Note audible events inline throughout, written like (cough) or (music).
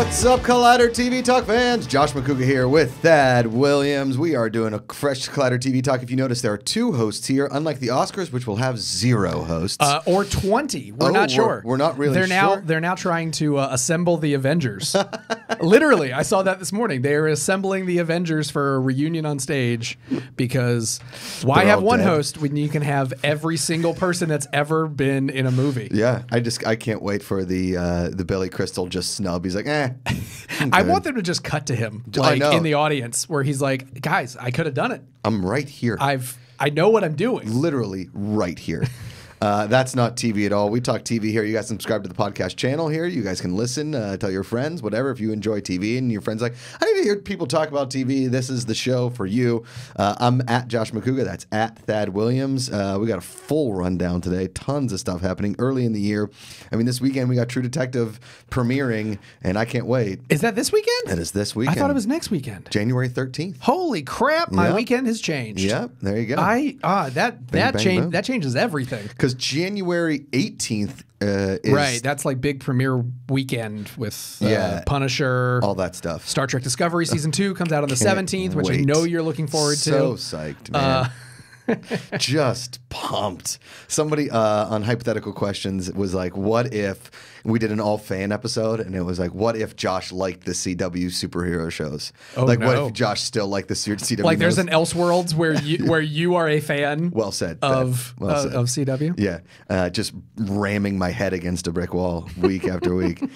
What's up, Collider TV Talk fans? Josh Macuga here with Thadd Williams. We are doing a fresh Collider TV Talk. If you notice, there are two hosts here, unlike the Oscars, which will have zero hosts. Uh, or 20. We're Oh, not we're- sure. we're not really they're Now, sure? they're now trying to uh, assemble the Avengers. (laughs) Literally, I saw that this morning. They are assembling the Avengers for a reunion on stage because why They're have all one dead. host when you can have every single person that's ever been in a movie? yeah, I just I can't wait for the uh, the Billy Crystal just snub. He's like, eh. I'm (laughs) I good. want them to just cut to him I like know. in the audience where he's like, "Guys, I could have done it. I'm right here. I've I know what I'm doing." literally right here. Uh, that's not TV at all. We talk TV here. You guys subscribe to the podcast channel here. You guys can listen, uh, tell your friends, whatever. If you enjoy TV and your friends like, I need to hear people talk about TV. This is the show for you. Uh, I'm at Josh Macuga. That's at Thadd Williams. Uh, we got a full rundown today. Tons of stuff happening early in the year. I mean, this weekend we got True Detective premiering, and I can't wait. Is that this weekend? It is this weekend. I thought it was next weekend. January 13th. Holy crap! My Yep. weekend has changed. Yep, there you go. I ah that that bang, change boom. that changes everything. Because January 18th uh, is Right, that's like big premiere weekend with uh, Yeah. Punisher. all that stuff. Star Trek Discovery season two comes out on the seventeenth, which I know you're looking forward so to. So psyched, man. (laughs) Just pumped. Somebody uh, on hypothetical questions was like, "What if we did an all fan episode?" And it was like, "What if Josh liked the CW superhero shows? Oh, like, what if Josh still liked the C- CW? Like there's shows?" an Elseworlds where you (laughs) where you are a fan well said of well uh, said. of CW. Yeah, uh, just ramming my head against a brick wall week after week. (laughs)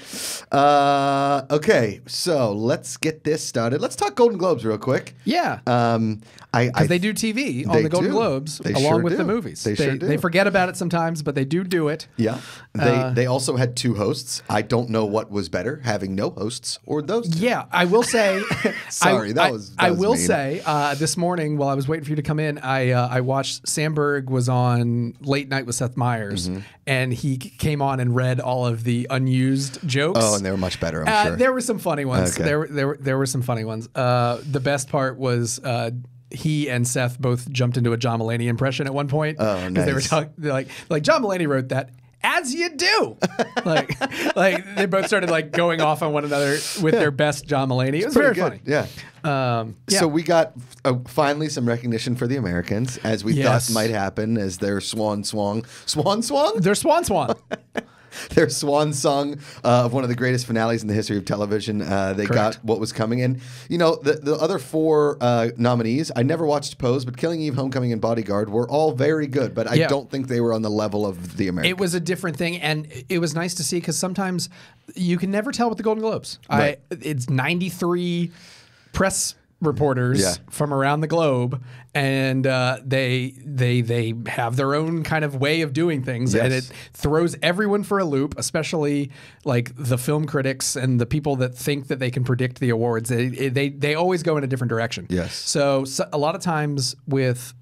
Uh, okay, so let's get this started. Let's talk Golden Globes real quick. Yeah. Um, I, because they do TV on the Golden do. Globes They along sure with the do. movies. They sure do. they forget about it sometimes, but they do do it. Yeah. They Uh, they also had two hosts. I don't know what was better, having no hosts or those two. Yeah, I will say. (laughs) Sorry, I, that was- that I was will mean. say uh, this morning while I was waiting for you to come in, I uh, I watched Samberg was on Late Night with Seth Meyers, Mm-hmm. and he came on and read all of the unused jokes. Oh, and they were much better, I'm Uh, sure. There were some funny ones. Okay. There, were- there, were- there were some funny ones. Uh, the best part was uh, he and Seth both jumped into a John Mulaney impression at one point. Oh, 'Cause They were nice. talking like like John Mulaney wrote that. As you do, (laughs) like, like they both started like going off on one another with their best John Mulaney. It was very good. funny. Yeah. Um, yeah. So we got uh, finally some recognition for the Americans, as we Yes. thought might happen, as their swan swung, swan swung, They're Swan Swan. (laughs) (laughs) their swan song uh, of one of the greatest finales in the history of television. Uh, they Correct. got what was coming in. You know, the, the other four uh, nominees, I never watched Pose, but Killing Eve, Homecoming, and Bodyguard were all very good, but I Yeah. don't think they were on the level of the American. it was a different thing, and it was nice to see because sometimes you can never tell with the Golden Globes. Right. I, it's ninety three press reporters Yeah. from around the globe, and uh, they they they have their own kind of way of doing things, and it throws everyone for a loop, especially like the film critics and the people that think that they can predict the awards. They they, they always go in a different direction. Yes. So, so a lot of times with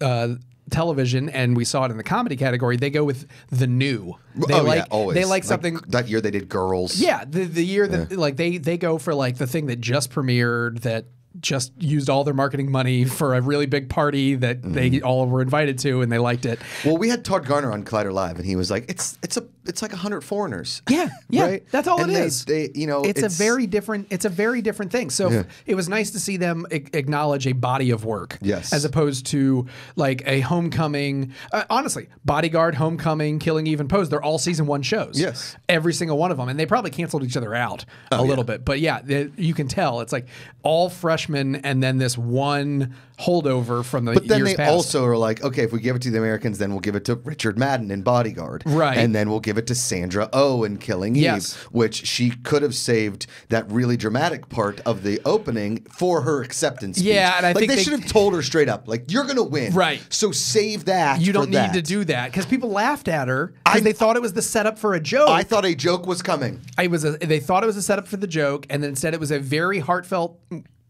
uh, television, and we saw it in the comedy category, they go with the new. They oh like yeah, always. they like something. that year they did Girls. yeah, the the year that like they they go for like the thing that just premiered that just used all their marketing money for a really big party that Mm-hmm. they all were invited to and they liked it. Well, we had Todd Garner on Collider Live, and he was like, "It's it's a it's like a hundred foreigners." Yeah, yeah, (laughs) right. that's all and it they, is. They, you know, it's, a very different. It's a very different thing. So it was nice to see them a- acknowledge a body of work, Yes. as opposed to like a Homecoming. Uh, honestly, Bodyguard, Homecoming, Killing Eve, and Pose. They're all season one shows. Yes. every single one of them, and they probably canceled each other out Oh, a little bit. But yeah, they- you can tell it's like all freshmen, and then this one holdover from the But then they past. also are like, okay, if we give it to the Americans, then we'll give it to Richard Madden in Bodyguard, Right. And then we'll give it to Sandra Oh in Killing Yes. Eve, which she could have saved that really dramatic part of the opening for her acceptance speech. Yeah, and I like think they, they- should have told her straight up, like you're gonna win, Right. So save that. you don't need that. to do that because people laughed at her because they thought it was the setup for a joke. I thought a joke was coming. I was a, they thought it was a setup for the joke, and then instead it was a very heartfelt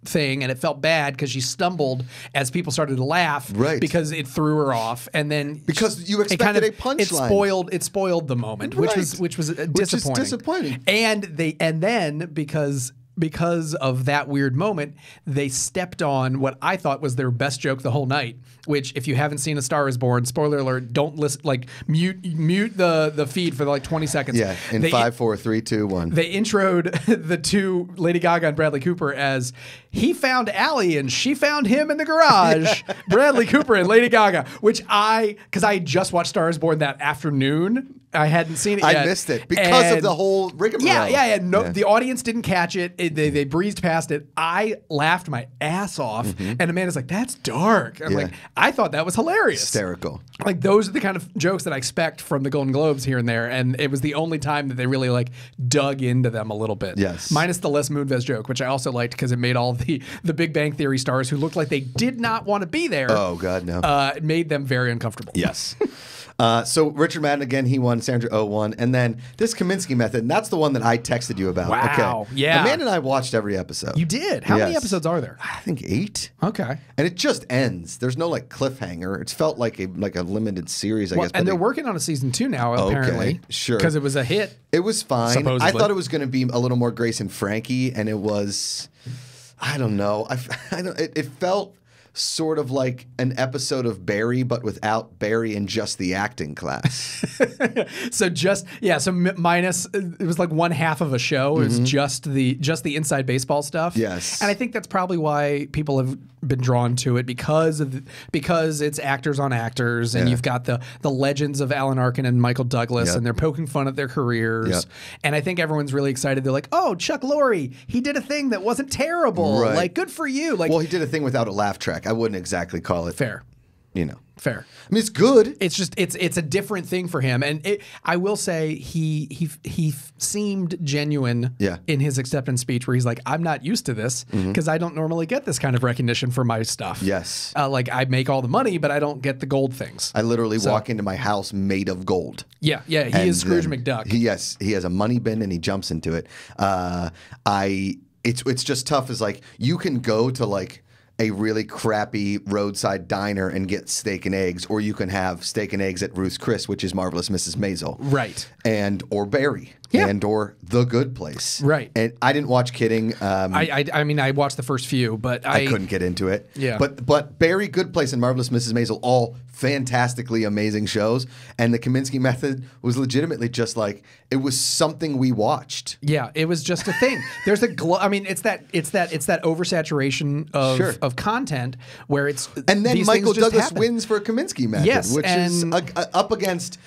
thing, and it felt bad because she stumbled as people started to laugh, Right. Because it threw her off, and then Because you it kind expected of, a punchline. It spoiled it spoiled the moment, which was which was uh, Which is disappointing. disappointing. And they and then because because of that weird moment, they stepped on what I thought was their best joke the whole night. Which, if you haven't seen A Star Is Born, spoiler alert, don't listen. Like mute mute the the feed for like twenty seconds. Yeah, in They- five, four, three, two, one. they introed (laughs) the two Lady Gaga and Bradley Cooper as he found Allie and she found him in the garage. (laughs) Bradley Cooper and Lady Gaga, which I because I just watched Stars Born that afternoon. I hadn't seen it I yet. missed it because of the whole rigmarole. yeah, yeah, yeah. No, the audience didn't catch it. It- they, they breezed past it. I laughed my ass off, and Amanda's like, "That's dark." I'm Mm-hmm. Yeah. like, I thought that was hilarious. Hysterical. Like those are the kind of jokes that I expect from the Golden Globes here and there, and it was the only time that they really like dug into them a little bit. Yes. minus the Les Moonves joke, which I also liked because it made all the the Big Bang Theory stars who looked like they did not want to be there. Oh God, no. Uh, it made them very uncomfortable. Yes. (laughs) Uh, so Richard Madden again, he won. Sandra O won, and then this Kominsky method. And that's the one that I texted you about. Wow. Okay. Yeah. Amanda and I watched every episode. You did. How many episodes are there? I think eight. Okay. And it just ends. There's no like cliffhanger. It's felt like a like a limited series, I Well, guess. and they're they- working on a season two now, apparently. Okay, sure. Because it was a hit. It was fine. Supposedly. I thought it was going to be a little more Grace and Frankie, and it was, I don't know. I, (laughs) I don't. It, it felt sort of like an episode of Barry, but without Barry and just the acting class. (laughs) So just yeah, so mi- minus uh, it was like one half of a show. It was mm-hmm. just the just the inside baseball stuff. Yes. and I think that's probably why people have been drawn to it because of the, because it's actors on actors, and Yeah. you've got the the legends of Alan Arkin and Michael Douglas, Yep. and they're poking fun at their careers. Yep. And I think everyone's really excited. They're like, oh, Chuck Lorre, he did a thing that wasn't terrible. Right. Like, good for you. Like, well, he did a thing without a laugh track. I wouldn't exactly call it fair, You know, fair. I mean, it's good. it's just it's it's a different thing for him and it, i will say he he he seemed genuine Yeah. in his acceptance speech where he's like i'm not used to this because i don't normally get this kind of recognition for my stuff Mm-hmm. Yes. uh, like i make all the money but i don't get the gold things I literally walk into my house made of gold. yeah yeah he And is scrooge mcduck He, yes, he has a money bin and he jumps into it. Uh, I it's it's just tough. Is like you can go to like a really crappy roadside diner and get steak and eggs, or you can have steak and eggs at Ruth's Chris, which is marvelous Mrs. Maisel, right and or Barry, Yeah. and or The Good Place, Right. And I didn't watch Kidding. Um, I, I i mean i watched the first few but i, I couldn't get into it. Yeah. But but Barry, Good Place, and Marvelous Mrs. Maisel all fantastically amazing shows. And the Kominsky Method was legitimately just like it was something we watched. Yeah, it was just a thing. (laughs) There's a glo- I mean, it's that it's that it's that oversaturation of Sure. of content where it's And then Michael Douglas wins for Kominsky Method, Yes, which is uh, uh, up against.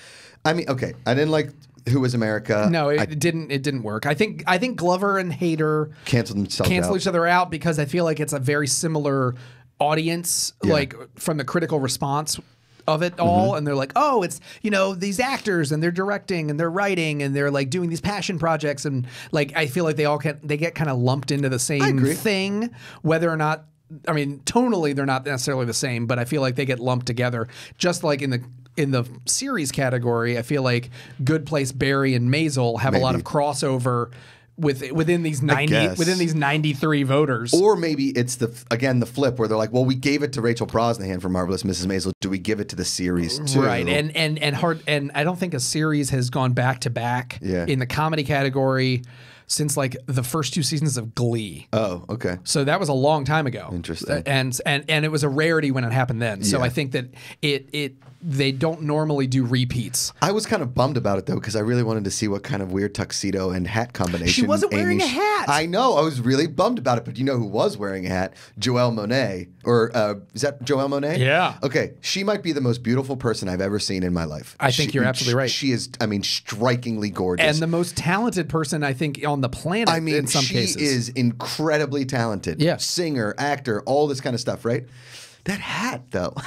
I mean, okay, I didn't like Who Was America. No, it I didn't. It didn't work. I think. I think Glover and Hader canceled themselves cancel each other out because I feel like it's a very similar audience, Yeah. like from the critical response of it Mm-hmm. all, and they're like, oh, it's you know these actors and they're directing and they're writing and they're like doing these passion projects and like I feel like they all get they get kind of lumped into the same thing, whether or not. I mean, tonally, they're not necessarily the same, but I feel like they get lumped together. Just like in the in the series category, I feel like Good Place, Barry, and Maisel have a lot of crossover with within these ninety within these ninety three voters. Or maybe it's the again the flip where they're like, well, we gave it to Rachel Brosnahan for Marvelous Mrs. Maisel. Do we give it to the series too? Right, and and and hard, and I don't think a series has gone back to back Yeah. in the comedy category since like the first two seasons of Glee. oh, okay. So that was a long time ago. Interesting. And and and it was a rarity when it happened then. So Yeah. I think that it it they don't normally do repeats. I was kind of bummed about it though because I really wanted to see what kind of weird tuxedo and hat combination. She wasn't wearing Amy a hat. I know. I was really bummed about it, but you know who was wearing a hat? Joelle Monet, or uh, is that Joelle Monet? Yeah. Okay, she might be the most beautiful person I've ever seen in my life. I think She- you're absolutely right. She is. I mean, strikingly gorgeous. And the most talented person I think on the planet I mean, in some she cases. is incredibly talented. Yeah. singer, actor, all this kind of stuff. Right? That hat though. (laughs)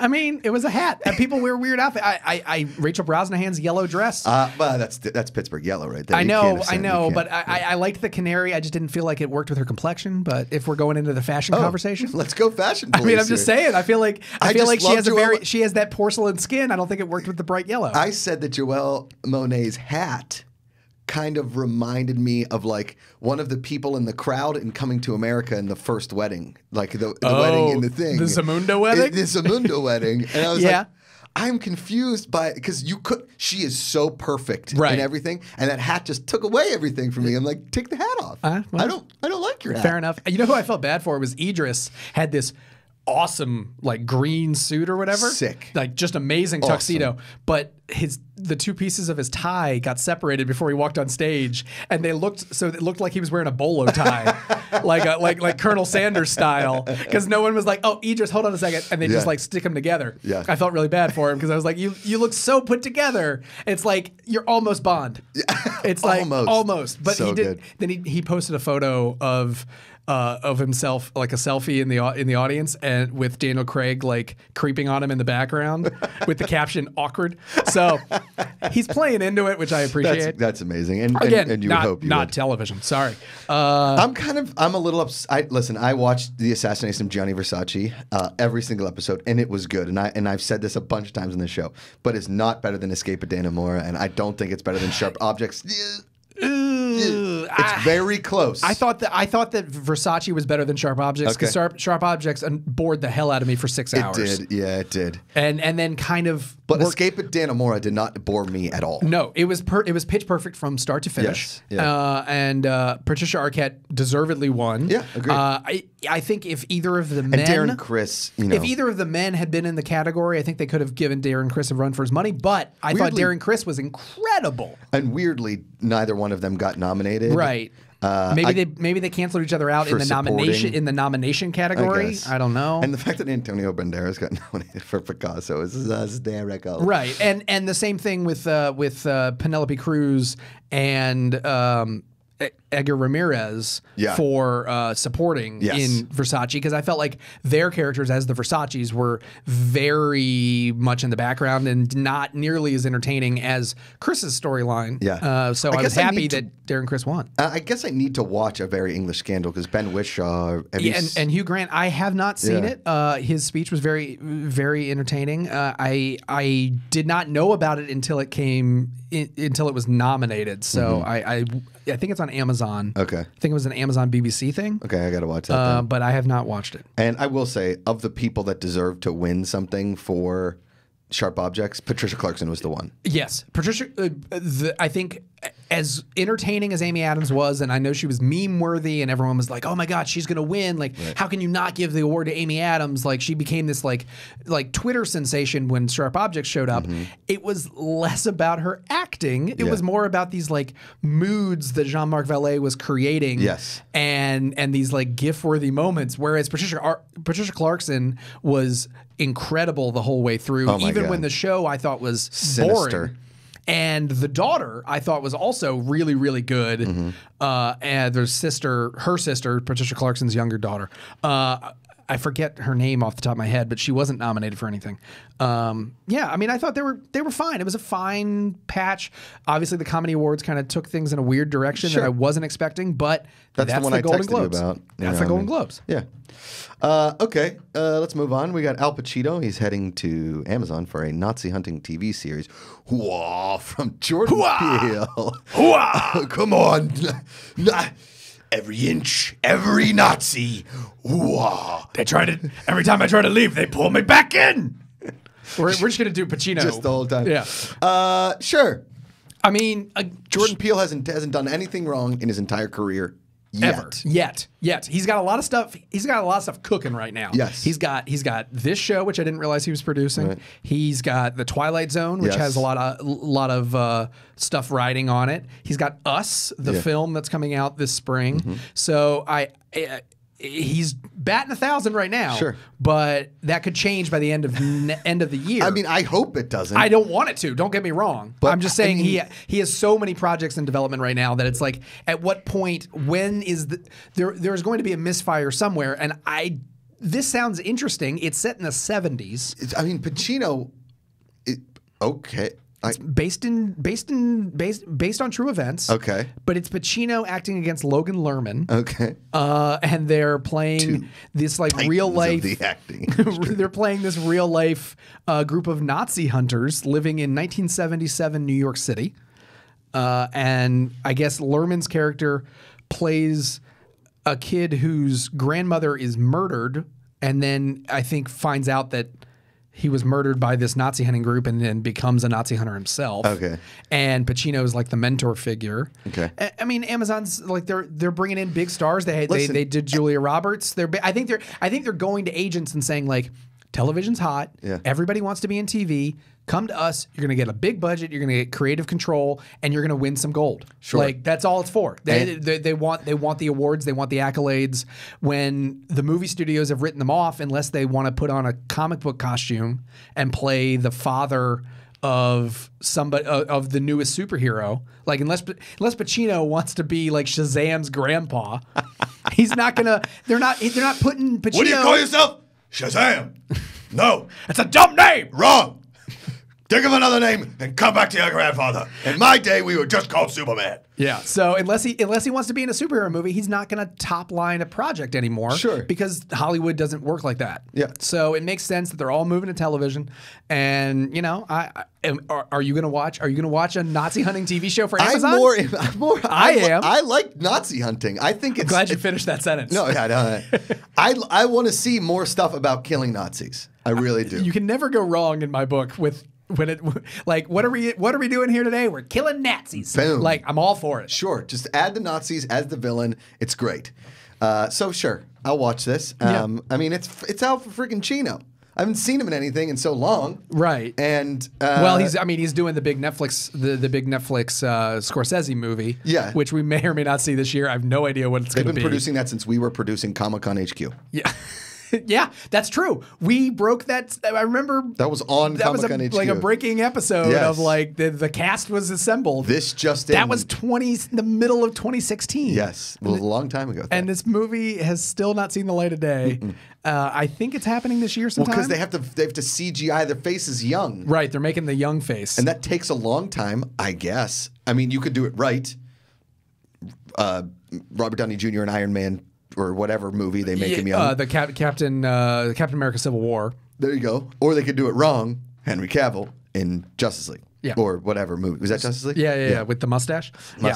I mean, it was a hat. And people wear weird outfits. I, I, I Rachel Brosnahan's yellow dress. Uh, well, that's that's Pittsburgh yellow right there. I know, I know, but I, I, I liked the canary. I just didn't feel like it worked with her complexion. But if we're going into the fashion Oh, conversation, Let's go fashion. I mean, I'm just here. saying. I feel like I, I feel like she has a very she has that porcelain skin. I don't think it worked with the bright yellow. I said that Joelle Monet's hat kind of reminded me of like one of the people in the crowd in Coming to America in the first wedding, like the, the wedding in the thing, Oh, the Zamunda wedding? the Zamunda wedding, and I was Yeah. like. I'm confused by because you could. She is so perfect Right. in everything, and that hat just took away everything from me. I'm like, take the hat off. Uh, well, I don't. I don't like your hat. Fair enough. You know who I felt bad for was Idris had this awesome like green suit or whatever. Sick. Like just amazing tuxedo. But his the two pieces of his tie got separated before he walked on stage and they looked so it looked like he was wearing a bolo tie. (laughs) like a, like like Colonel Sanders style. Because no one was like, oh Idris, hold on a second. And they just like stick them together. Yeah. I felt really bad for him because I was like, you you look so put together. It's like you're almost Bond. It's like Almost. almost. But So he did good. then he, he posted a photo of uh, of himself, like a selfie in the in the audience, and with Daniel Craig like creeping on him in the background, (laughs) with the caption "awkward." So he's playing into it, which I appreciate. that's amazing. And and- Again, and, you not would hope you not would. television. Sorry. Uh, I'm kind of I'm a little ups I listen, I watched the assassination of Gianni Versace uh, every single episode and it was good. And I and I've said this a bunch of times in the show, but it's not better than Escape of Dannemora and I don't think it's better than Sharp Objects. (laughs) It's I, very close. I thought that I thought that Versace was better than Sharp Objects because Okay. Sharp, Sharp Objects bored the hell out of me for six hours. it did. Yeah, it did. and and then kind of But worked- Escape at Dannemora did not bore me at all. No, it was per- it was pitch perfect from start to finish. Yes, yeah. Uh, and uh, Patricia Arquette deservedly won. Yeah, agreed. Uh, I I think if either of the And men, Darren Criss, you know. if either of the men had been in the category, I think they could have given Darren Criss a run for his money. But I thought Darren Criss was incredible. and weirdly, neither one of them got nominated. Right. Uh, maybe I- they maybe they canceled each other out in the nomination in the nomination I category. guess. I, don't know. And the fact that Antonio Banderas got (laughs) nominated for Picasso is hysterical. Right, and and the same thing with uh, with uh, Penelope Cruz and um, Edgar Ramirez Yeah. for uh, supporting Yes. in Versace because I felt like their characters as the Versaces were very much in the background and not nearly as entertaining as Criss's storyline. Yeah. uh, so I I, was happy need to- that Darren Criss won. Uh, I guess I need to watch a very English scandal because Ben Whishaw. You Yeah, and, and Hugh Grant, I have not seen Yeah. it. Uh, his speech was very, very entertaining. Uh, I I did not know about it until it came in, until it was nominated. So I, I I think it's on Amazon. Okay. I think it was an Amazon BBC thing. okay, I got to watch that. Uh, but I have not watched it. And I will say, of the people that deserve to win something for Sharp Objects, Patricia Clarkson was the one. Yes, Patricia. Uh, the, I think as entertaining as Amy Adams was, and I know she was meme worthy, and everyone was like, "Oh my God, she's gonna win!" Like, how can you not give the award to Amy Adams? Like, she became this like like Twitter sensation when Sharp Objects showed up. Mm-hmm. It was less about her acting; it. Yeah. was more about these like moods that Jean Marc Vallée was creating. Yes. and and these like gif worthy moments. Whereas Patricia Ar- Patricia Clarkson was incredible the whole way through, Oh even God. when the show I thought was Sinister. boring. And the daughter, I thought, was also really, really good. Mm-hmm. Uh, and their sister, her sister, Patricia Clarkson's younger daughter. Uh, I forget her name off the top of my head, but she wasn't nominated for anything. Um, yeah, I mean, I thought they were they were fine. It was a fine patch. Obviously, the comedy awards kind of took things in a weird direction Sure. that I wasn't expecting, but That's, the one I Golden texted Globes. you about. You That's know, the I Golden mean- Globes. Yeah. Uh, okay, uh, let's move on. We got Al Pacino. He's heading to Amazon for a Nazi hunting TV series. Whoa, from Jordan Peele. (laughs) Come on. (laughs) Nah, Every inch, every Nazi. Whoa. They try to every time I try to leave, they pull me back in. We're, we're just gonna do Pacino Just the whole time. Yeah, Uh, sure. I mean, uh, Jordan Peele hasn't hasn't done anything wrong in his entire career yet. ever. Yet. Yet. He's got a lot of stuff he's got a lot of stuff cooking right now. Yes. he's got he's got this show which i didn't realize he was producing. He's got the twilight zone which Yes. has a lot of lot of uh, stuff riding on it. He's got us the Yeah. Film that's coming out this spring. So i uh, He's batting a thousand right now, Sure. but that could change by the end of ne- end of the year. I mean, I hope it doesn't. I don't want it to. Don't get me wrong. But, I'm just I saying he mean- he has so many projects in development right now that it's like, at what point, when is the there? There's going to be a misfire somewhere, and I. This sounds interesting. It's set in the 70s, It's- I mean, Pacino. It, okay. I, based in based in based based on true events. okay. But it's Pacino acting against Logan Lerman, Okay. uh, and they're playing this like real life. the acting. (laughs) they're playing this real life uh, group of Nazi hunters living in 1977 New York City. Uh, and I guess Lerman's character plays a kid whose grandmother is murdered, and then I think finds out that he was murdered by this Nazi hunting group and then becomes a Nazi hunter himself. Okay. And Pacino is like the mentor figure. Okay. I, I mean, Amazon's like they're they're bringing in big stars. They they, Listen. they did Julia Roberts. They're I think they're I think they're going to agents and saying like television's hot. Yeah. Everybody wants to be in TV. Come to us. You're going to get a big budget. You're going to get creative control, and you're going to win some gold. Sure. Like that's all it's for. They, they, they want they want the awards. They want the accolades. When the movie studios have written them off, unless they want to put on a comic book costume and play the father of somebody uh, of the newest superhero. Like unless unless Pacino wants to be like Shazam's grandpa, (laughs) he's not gonna. They're not. They're not putting Pacino. What do you call yourself? Shazam. (laughs) No, It's a dumb name. wrong. Think of another name and come back to your grandfather. In my day, we were just called Superman. Yeah. So unless he unless he wants to be in a superhero movie, he's not going to top line a project anymore. Sure. Because Hollywood doesn't work like that. Yeah. So it makes sense that they're all moving to television, and you know, I, I am, are, are you going to watch? Are you going to watch a Nazi hunting TV show for Amazon? I'm more. (laughs) I'm more. I am. I like Nazi hunting. I think it's. I'm Glad you it- finished that sentence. No, I don't. (laughs) I I want to see more stuff about killing Nazis. I really do. You can never go wrong in my book with when it like what are we what are we doing here today? We're killing Nazis. Boom. Like I'm all for it. Sure, just add the Nazis as the villain. It's great. Uh, so sure, I'll watch this. Yeah. Um, I mean, it's it's out for freaking Chino. I haven't seen him in anything in so long. Right. And uh, Well, he's. I mean, he's doing the big Netflix, the, the big Netflix uh, Scorsese movie. Yeah. Which we may or may not see this year. I have no idea what it's going to be. they've been producing that since we were producing Comic Con HQ. Yeah. (laughs) (laughs) yeah, that's true. We broke that. I remember That was on that was a, like a breaking episode Yes. of like the, the cast was assembled. This just that in. was twenty the middle of 2016. yes, it was a long time ago. And this movie has still not seen the light of day. Uh, I think it's happening this year sometime. because they have to they have to CGI their faces young, right, they're making the young face. and that takes a long time. I guess. I mean, you could do it right. Uh, Robert Downey Jr. and Iron Man or whatever movie they make him young. uh, the Cap- Captain uh, Captain America Civil War. There you go. Or they could do it wrong. Henry Cavill in Justice League. Yeah. Or whatever movie. Was that Justice League? Yeah, yeah, yeah, with the mustache. Yeah.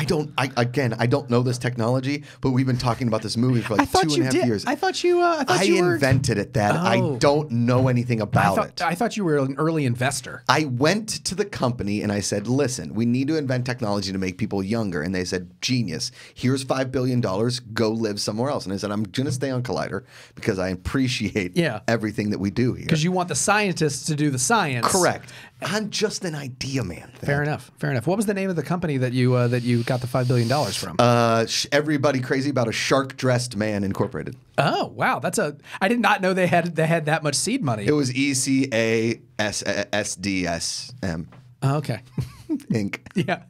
I don't. I again. I don't know this technology, but we've been talking about this movie for I like thought you did. years. I thought you. Uh, I thought I you were. invented it. That I Oh. don't know anything I about thought, it. I thought you were an early investor. I went to the company and I said, listen, we need to invent technology to make people younger. And they said, genius. Here's $5 billion. Go live somewhere else. And I said, I'm going to stay on Collider because I appreciate Yeah. everything that we do here. Because you want the scientists to do the science. Correct. I'm just an idea man. Fair enough. Fair enough. What was the name of the company that you uh, that you got the five billion dollars from? Uh, sh- everybody crazy about a shark dressed man incorporated. oh wow, that's a. I did not know they had they had that much seed money. It was E C A S S D S M Oh, okay. (laughs) Inc. yeah.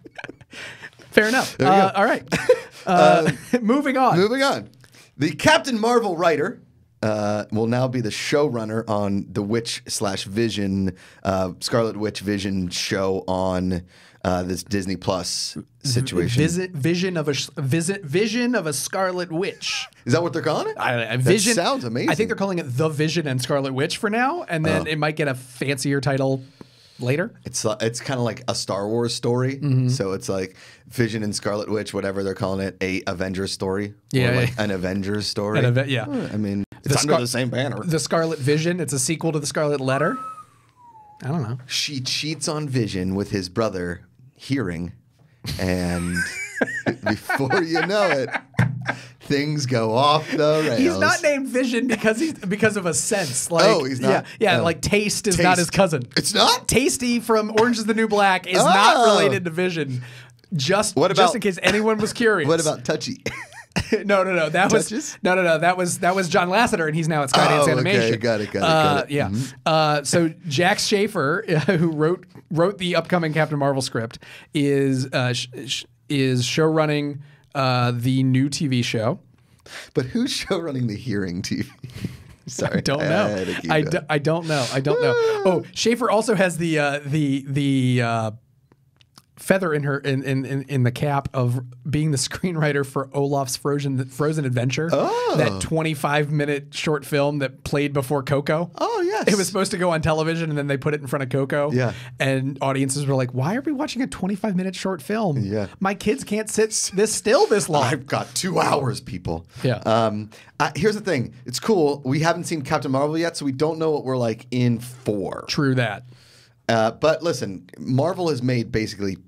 Fair enough. Uh, all right. (laughs) Uh, (laughs) moving on. Moving on. The Captain Marvel writer uh, will now be the showrunner on the Witch slash Vision, uh, Scarlet Witch Vision show on uh, this Disney Plus situation. Visit vision of a visit vision of a Scarlet Witch. Is that what they're calling it? I, I, That vision sounds amazing. I think they're calling it the Vision and Scarlet Witch for now, and then Oh. it might get a fancier title later. It's uh, it's kind of like a Star Wars story. Mm-hmm. So it's like Vision and Scarlet Witch, whatever they're calling it, a Avengers story. Yeah, or like yeah. an Avengers story. An eve- yeah. I mean, it's under Scar- the same banner. The Scarlet Vision. It's a sequel to the Scarlet Letter. I don't know. she cheats on Vision with his brother hearing, and (laughs) before you know it, things go off the rails. He's not named Vision because he's because of a sense. Like, Oh, he's not? Yeah, yeah Oh. like Taste is not his cousin. It's not. Tasty from Orange is the New Black is not Oh. related to Vision. Just What about, just in case anyone was curious. (laughs) What about Touchy? (laughs) (laughs) no, no, no. That was Touches? no, no, no. That was that was John Lasseter, and he's now at Skydance Oh, okay. Animation. Got it, got it, Uh, got it. Yeah. Uh, so Jac Schaeffer, (laughs) who wrote wrote the upcoming Captain Marvel script, is uh, sh- sh- is show running uh, the new TV show. but who's show running the hearing TV? (laughs) Sorry, I don't know. keep I, do, I don't know. I don't know. Oh, Schaeffer also has the uh, the the uh, feather in her in, in, in, in the cap of being the (laughs) screenwriter for Olaf's Frozen Frozen Adventure. Oh. That 25 minute short film that played before Coco. Oh Yes. It was supposed to go on television, and then they put it in front of Coco. Yeah. And audiences were like, "Why are we watching a 25 minute short film? Yeah. My kids can't sit this still this long." I've got two hours, people. Yeah. Um, I, here's the thing. It's cool. We haven't seen Captain Marvel yet, so we don't know what we're like in for. True that. Uh, but listen, Marvel has made basically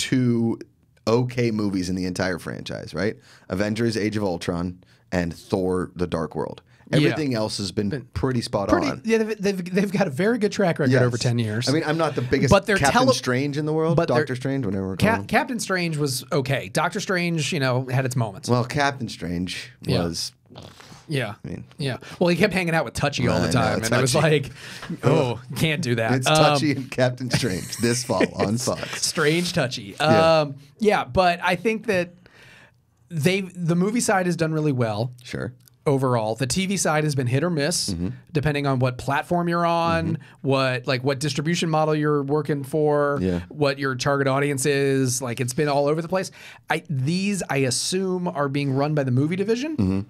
two okay movies in the entire franchise, right? Avengers: Age of Ultron and Thor: The Dark World. Everything else has been pretty spot Pretty, on. yeah, they've, they've, they've got a very good track record Yes. over 10 years. I mean, I'm not the biggest But they're Captain tele- Strange in the world. but Doctor Strange, whatever we're Cap- Captain Strange was okay. Doctor Strange, you know, had its moments. Well, Captain Strange Yeah. was yeah. mean- yeah. Well, he kept hanging out with Touchy all I the know, time. and I was like, (laughs) oh, can't do that. it's Um, Touchy and Captain Strange this fall (laughs) on Fox. strange touchy. Yeah. Um, yeah, but I think that they the movie side has done really well Sure. overall. The TV side has been hit or miss, Mm-hmm. depending on what platform you're on, what like what distribution model you're working for, Yeah. what your target audience is. Like it's been all over the place. I these I assume are being run by the movie division. Mm-hmm.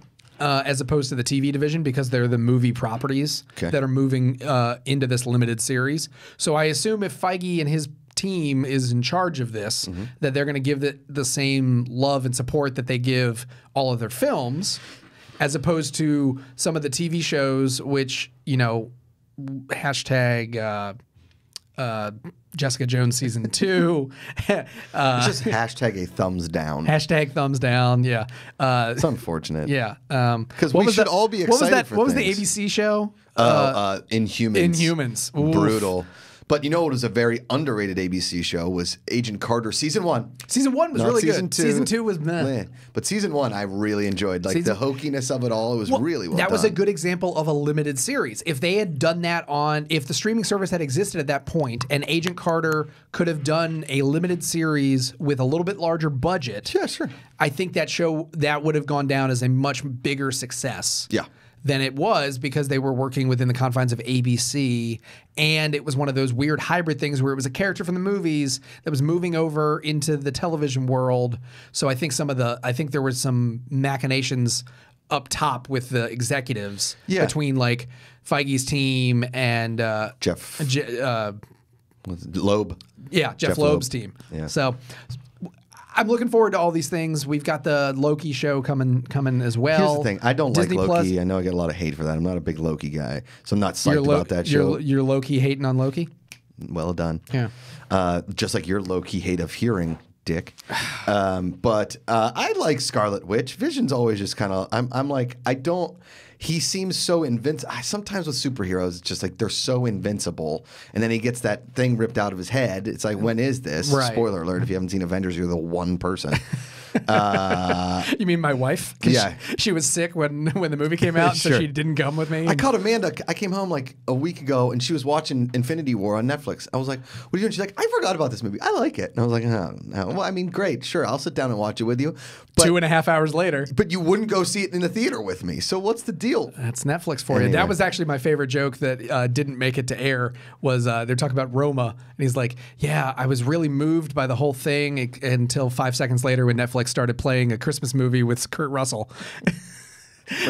Uh, as opposed to the TV division because they're the movie properties Okay. that are moving uh, into this limited series. So I assume if Feige and his team is in charge of this, Mm-hmm. that they're going to give it the same love and support that they give all of their films, as opposed to some of the TV shows, which you know, hashtag. Uh, uh, Jessica Jones season two, (laughs) uh, It's just hashtag a thumbs down. hashtag thumbs down. Yeah, uh, It's unfortunate. yeah. Because what we was should that- all be What was excited that? what was the. ABC show? Oh, uh, Inhumans. Inhumans. Oof. Brutal. But you know what was a very underrated ABC show was Agent Carter season one. Season one was Not really season good. two. Season two was meh. Meh. But season one, I really enjoyed. Like Season- the hokiness of it all. It was Well, really well that was a good example of a limited series. If they had done that on, if the streaming service had existed at that point, and Agent Carter could have done a limited series with a little bit larger budget, Yeah, sure. I think that show that would have gone down as a much bigger success. Yeah. Than it was because they were working within the confines of ABC, and it was one of those weird hybrid things where it was a character from the movies that was moving over into the television world. So I think some of the, I think there was some machinations up top with the executives Yeah. between like Feige's team and uh, Jeph uh, Loeb. yeah, Jeph, Jeph Loeb's Loeb. team. Yeah. So I'm looking forward to all these things. We've got the Loki show coming coming as well. Here's the thing. I don't Disney like Plus- Loki. I know I get a lot of hate for that. I'm not a big Loki guy, so I'm not psyched You're, about that show. you're, you're Loki hating on Loki. well done. Yeah. Uh, just like your low key hate of hearing, Dick. (sighs) Um, but uh, I like Scarlet Witch. Vision's always just kind of. I'm. I'm like. I don't. He seems so invincible. Sometimes with superheroes, it's just like they're so invincible, and then he gets that thing ripped out of his head. It's like, when is this? Right. Spoiler alert: If you haven't seen Avengers, you're the one person. (laughs) uh, (laughs) You mean my wife? Yeah. She, she was sick when when the movie came out, so she didn't come with me. I called Amanda. I came home like a week ago, and she was watching Infinity War on Netflix. I was like, "What are you doing?" She's like, "I forgot about this movie. I like it." And I was like, "Oh, no. Well, I mean, great, sure, I'll sit down and watch it with you." But Two and a half hours later. but you wouldn't go see it in the theater with me. So what's the deal? That's Netflix for you. That was actually my favorite joke that uh, didn't make it to air. Was uh, they're talking about Roma, and he's like, "Yeah, I was really moved by the whole thing until five seconds later when Netflix started playing a Christmas movie with Kurt Russell." (laughs)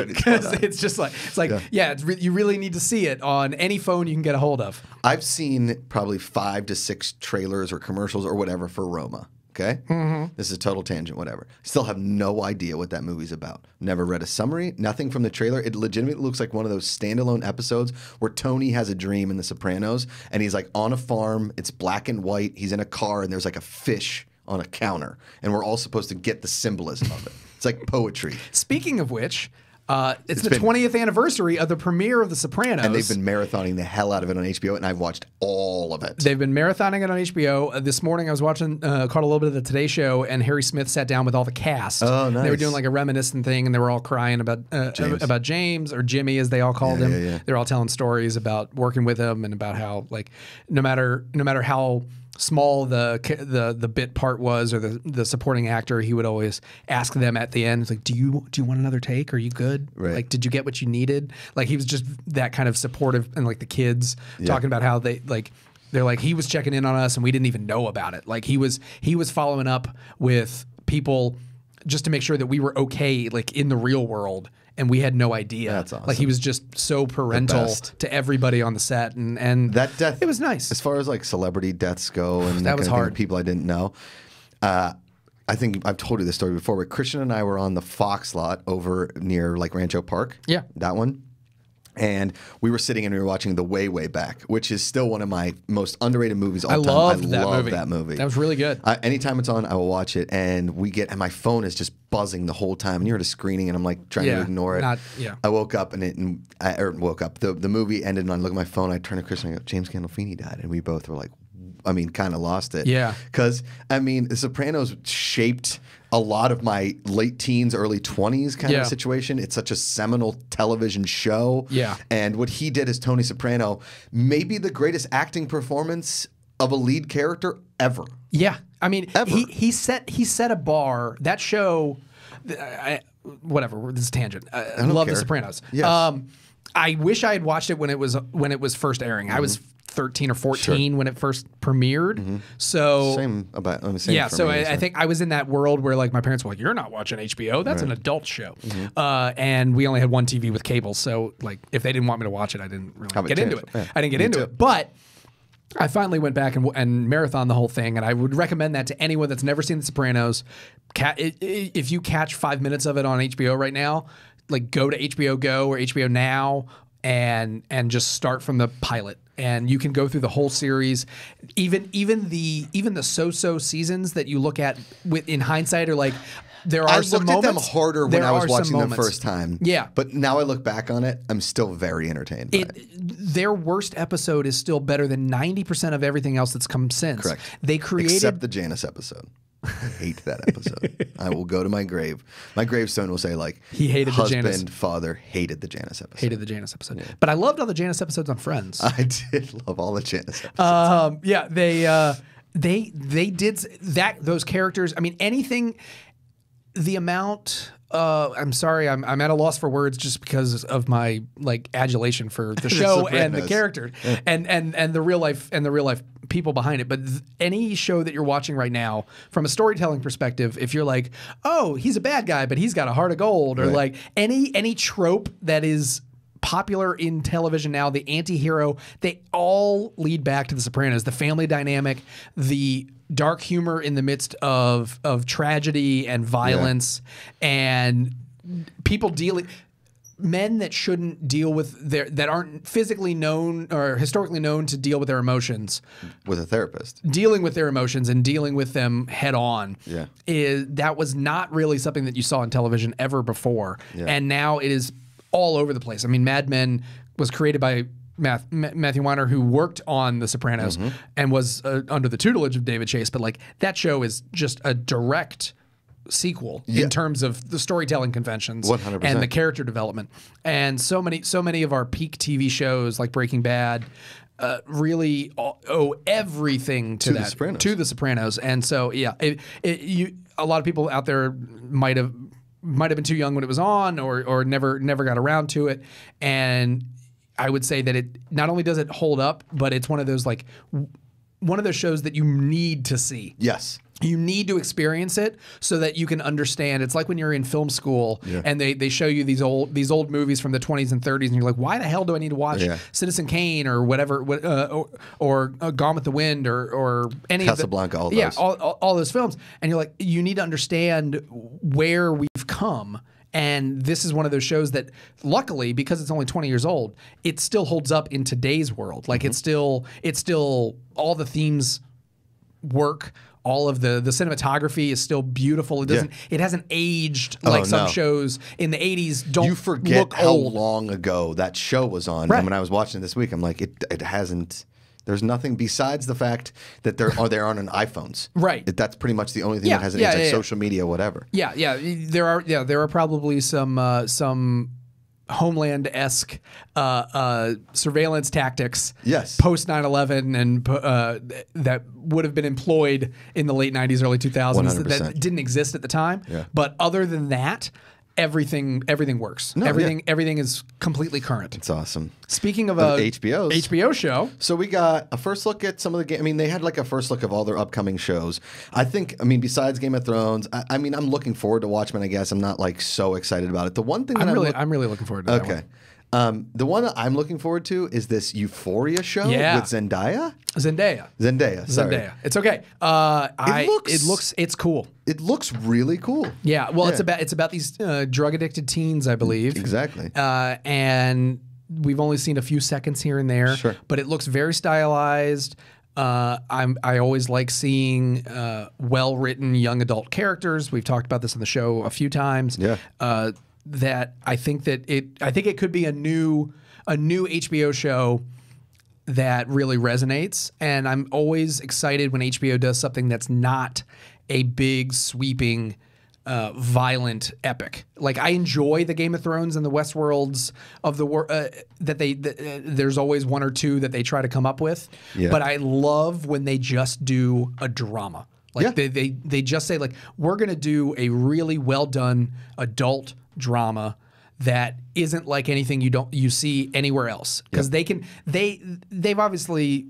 Because it's just like it's like yeah, it's re- you really need to see it on any phone you can get a hold of. I've seen probably five to six trailers or commercials or whatever for Roma. Okay, Mm-hmm. this is a total tangent. Whatever. Still have no idea what that movie's about. Never read a summary. Nothing from the trailer. It legitimately looks like one of those standalone episodes where Tony has a dream in The Sopranos, and he's like on a farm. It's black and white. He's in a car, and there's like a fish on a counter, and we're all supposed to get the symbolism of it. It's like poetry. Speaking of which, uh, it's, the been- 20th anniversary of the premiere of The Sopranos. And they've been marathoning the hell out of it on HBO, and I've watched all of it. They've been marathoning it on HBO. Uh, this morning, I was watching, uh, caught a little bit of the Today Show, and Harry Smith sat down with all the cast. Oh, And They were doing like a reminiscent thing, and they were all crying about uh, James. about James or Jimmy, as they all called Yeah, him. yeah, yeah. They're all telling stories about working with him and about how like no matter no matter how small the the the bit part was or the the supporting actor, he would always ask them at the end, like, "Do you do you want another take? Are you good? Right. Like, did you get what you needed?" Like he was just that kind of supportive, and like the kids talking about how they like they're like he was checking in on us and we didn't even know about it. Like he was he was following up with people just to make sure that we were okay like in the real world and we had no idea. That's awesome. Like he was just so parental to everybody on the set, and and That death. it was nice. As far as like celebrity deaths go, (sighs) and That was kind of thing, hard. People I didn't know. Uh, I think I've told you this story before, but Christian and I were on the Fox lot over near like Rancho Park. Yeah. that one. And we were sitting and we were watching The Way Way Back, which is still one of my most underrated movies all I time. loved I that love movie. that movie. That was really good. I, anytime it's on, I will watch it, and we get and my phone is just buzzing the whole time. And you're at a screening, and I'm like trying Yeah, to ignore it. not- yeah. I woke up and it and I or woke up. The the movie ended, and I look at my phone. I turn to Chris and I go, James Gandolfini died, and we both were like, I mean, kind of lost it. Yeah. because I mean, The Sopranos shaped a lot of my late teens, early 20s kind Yeah. of situation. It's such a seminal television show. Yeah. And what he did as Tony Soprano, maybe the greatest acting performance of a lead character ever. Yeah, I mean, Ever. he he set he set a bar. That show, I, whatever. This is tangent. I, I don't love care. The Sopranos. Yes. Um, I wish I had watched it when it was when it was first airing. I was Mm-hmm. thirteen or fourteen when it first premiered. So Same about I mean, same yeah, so me, I, I think I was in that world where like my parents were like, "You're not watching HBO. That's an adult show," Mm-hmm. uh, and we only had one TV with cable. So like, if they didn't want me to watch it, I didn't really Have it get into it. Yeah, I didn't get me into too. it, but. I finally went back and, and marathon the whole thing, and I would recommend that to anyone that's never seen The Sopranos. Ca- i- i- if you catch five minutes of it on HBO right now, like go to HBO Go or HBO Now and and just start from the pilot, and you can go through the whole series. Even even the even the so-so seasons that you look at with in hindsight are like there are I some looked at them moments- harder when I was watching them first time. Yeah. But now I look back on it, I'm still very entertained by it. it, their worst episode is still better than 90% of everything else that's come since. Correct. They created Except the Janice episode. I hate that episode. I will go to my grave. My gravestone will say like He hated the husband, Janice. father hated the Janice episode. hated the Janice episode. But I loved all the Janice episodes on Friends. (laughs) I did love all the Janice episodes. Um, yeah, they uh, they they did that. Those characters. I mean, anything. The amount. Uh, I'm sorry, I'm, I'm at a loss for words just because of my like adulation for (laughs) the show and the character characters and and and the real life and the real life people behind it. But th- any show that you're watching right now, from a storytelling perspective, if you're like, oh, he's a bad guy, but he's got a heart of gold, or like any any trope that is popular in television now, the anti-hero, they all lead back to the Sopranos. The family dynamic, the dark humor in the midst of of tragedy and violence, and people dealing men that shouldn't deal with their that aren't physically known or historically known to deal with their emotions. With a therapist. dealing with their emotions and dealing with them head on Yeah. is that was not really something that you saw on television ever before. And now it is all over the place. I mean mad men was created by Math, Matthew Weiner, who worked on The Sopranos Mm-hmm. and was uh, under the tutelage of David Chase, but like that show is just a direct sequel Yeah. in terms of the storytelling conventions 100%. and the character development. And so many, so many of our peak TV shows like Breaking Bad uh, really owe- everything to, The that Sopranos. to the Sopranos. And so, yeah, it, it, you a lot of people out there might have might have been too young when it was on, or or never never got around to it. And I would say that it not only does it hold up, but it's one of those like one of those shows that you need to see Yes. you need to experience it so that you can understand. It's like when you're in film school and they, they show you these old these old movies from the 20s and 30s, and you're like, why the hell do I need to watch Yeah. Citizen Kane or whatever, uh, or, or uh, Gone with the Wind or or any Casablanca, of all the, yeah, those. all, all, all those films, and you're like, you need to understand where we've come. And this is one of those shows that, luckily, because it's only 20 years old, it still holds up in today's world. Like Mm-hmm. it's still, it's still all the themes work. All of the the cinematography is still beautiful. It doesn't. It hasn't aged like some Oh, no. shows in the '80s. Don't You forget how old. long ago that show was on. Right. And when I was watching it this week, I'm like, it, it hasn't. There's nothing besides the fact that there are there aren't on iPhones. (laughs) Right. That's pretty much the only thing Yeah, that aged, like yeah, yeah. social media, whatever. Yeah, yeah. There are yeah there are probably some uh, some homeland esque uh, uh, surveillance tactics. Yes. Post 9-11 and uh, th- that would have been employed in the late 90s, early 2000s that, 100%. that didn't exist at the time. Yeah. But other than that, everything everything works. No, yeah. everything everything is completely current. It's awesome. Speaking of a uh, HBOs. HBO show, So we got a first look at some of the game. I mean, they had like a first look of all their upcoming shows. I think. I mean, besides Game of Thrones, I, I mean, I'm looking forward to Watchmen. I guess I'm not like so excited about it. The one thing that I'm I'm really look- I'm really looking forward to okay. Um, the one that I'm looking forward to is this Euphoria show Yeah. with Zendaya. Zendaya. Zendaya. Sorry. Zendaya. It's okay. Uh, I, looks- it looks it's cool. It looks really cool. Yeah. Well, it's about it's about these uh, drug addicted teens, I believe. Exactly. Uh, and we've only seen a few seconds here and there. Sure. But it looks very stylized. Uh, I'm I always like seeing uh, well written young adult characters. We've talked about this on the show a few times. Yeah. Uh, that I think that it I think it could be a new a new HBO show that really resonates. And I'm always excited when HBO does something that's not a big sweeping, uh, violent epic. Like I enjoy the Game of Thrones and the Westworlds of the world. Uh, that they th- uh, there's always one or two that they try to come up with. Yeah. But I love when they just do a drama. Like Yeah. they, they they just say like we're gonna do a really well done adult drama that isn't like anything you don't you see anywhere else because they can they they've obviously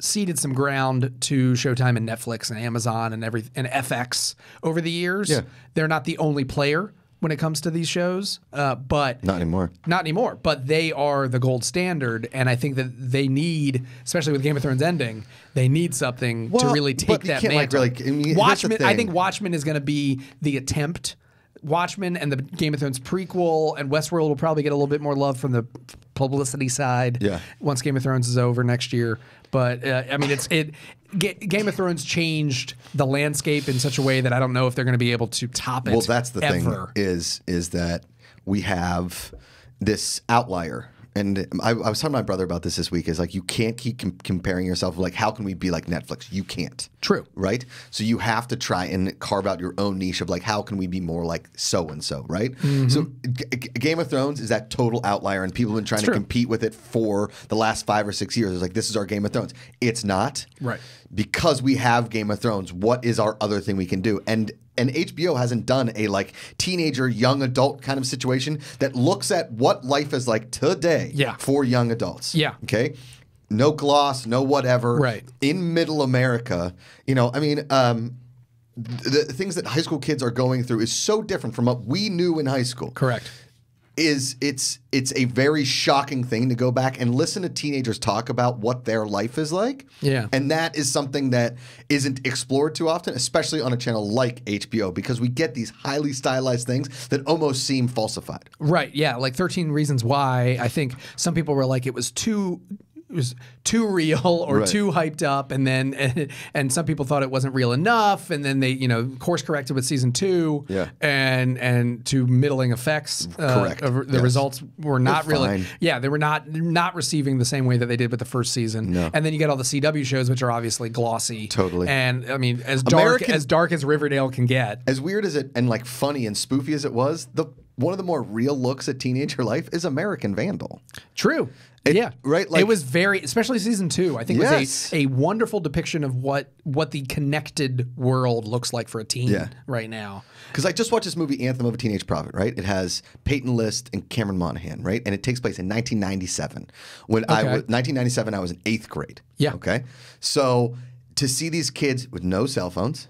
ceded some ground to Showtime and Netflix and Amazon and every and FX over the years. Yeah. They're not the only player when it comes to these shows, uh, but Not anymore. not anymore, but they are the gold standard, and I think that they need, especially with Game of Thrones ending, they need something to Well, really but take that can't, like, mantle. really- I mean, Watchmen, I think Watchmen is going to be the attempt. Watchmen and the Game of Thrones prequel, and Westworld will probably get a little bit more love from the publicity side. Yeah. Once Game of Thrones is over next year, but uh, I mean, it's it. Ga- Game of Thrones changed the landscape in such a way that I don't know if they're going to be able to top it. Well, that's the ever. thing is is that we have this outlier. And I, I was talking to my brother about this this week. Is like you can't keep com- comparing yourself. Like, how can we be like Netflix? You can't. True. right? So you have to try and carve out your own niche of like how can we be more like so and so, right? Mm-hmm. So G- G- Game of Thrones is that total outlier, and people have been trying to true. compete with it for the last five or six years. It's like this is our Game of Thrones. It's not, Right. Because we have Game of Thrones. What is our other thing we can do? And and HBO hasn't done a like teenager, young adult kind of situation that looks at what life is like today Yeah. for young adults. Yeah. Okay. No gloss, no whatever Right. in middle America, you know, I mean, um, the, the things that high school kids are going through is so different from what we knew in high school. Correct. Is it's it's a very shocking thing to go back and listen to teenagers talk about what their life is like. Yeah. And that is something that isn't explored too often, especially on a channel like HBO, because we get these highly stylized things that almost seem falsified. Right. Yeah. Like 13 Reasons Why. I think some people were like, it was too. It was too real or Right. too hyped up, and then and, (laughs) and, some people thought it wasn't real enough, and then they you know course corrected with season two, Yeah. and and to middling effects. uh, Correct. of- the Yes. results were not really, fine. yeah, they were not not receiving the same way that they did with the first season. No. And then you get all the CW shows, which are obviously glossy, Totally. and I mean as dark American- as dark as Riverdale can get. As weird as it and like funny and spoofy as it was, the one of the more real looks at teenager life is American Vandal. True. Yeah. right, like- it was very, especially season two. I think Yes. was a, a wonderful depiction of what what the connected world looks like for a teen Yeah. right now. Because I just watched this movie, Anthem of a Teenage Prophet, right? It has Peyton List and Cameron Monaghan, right? And it takes place in 1997. When I was 1997, I was in eighth grade. Yeah. Okay. So to see these kids with no cell phones,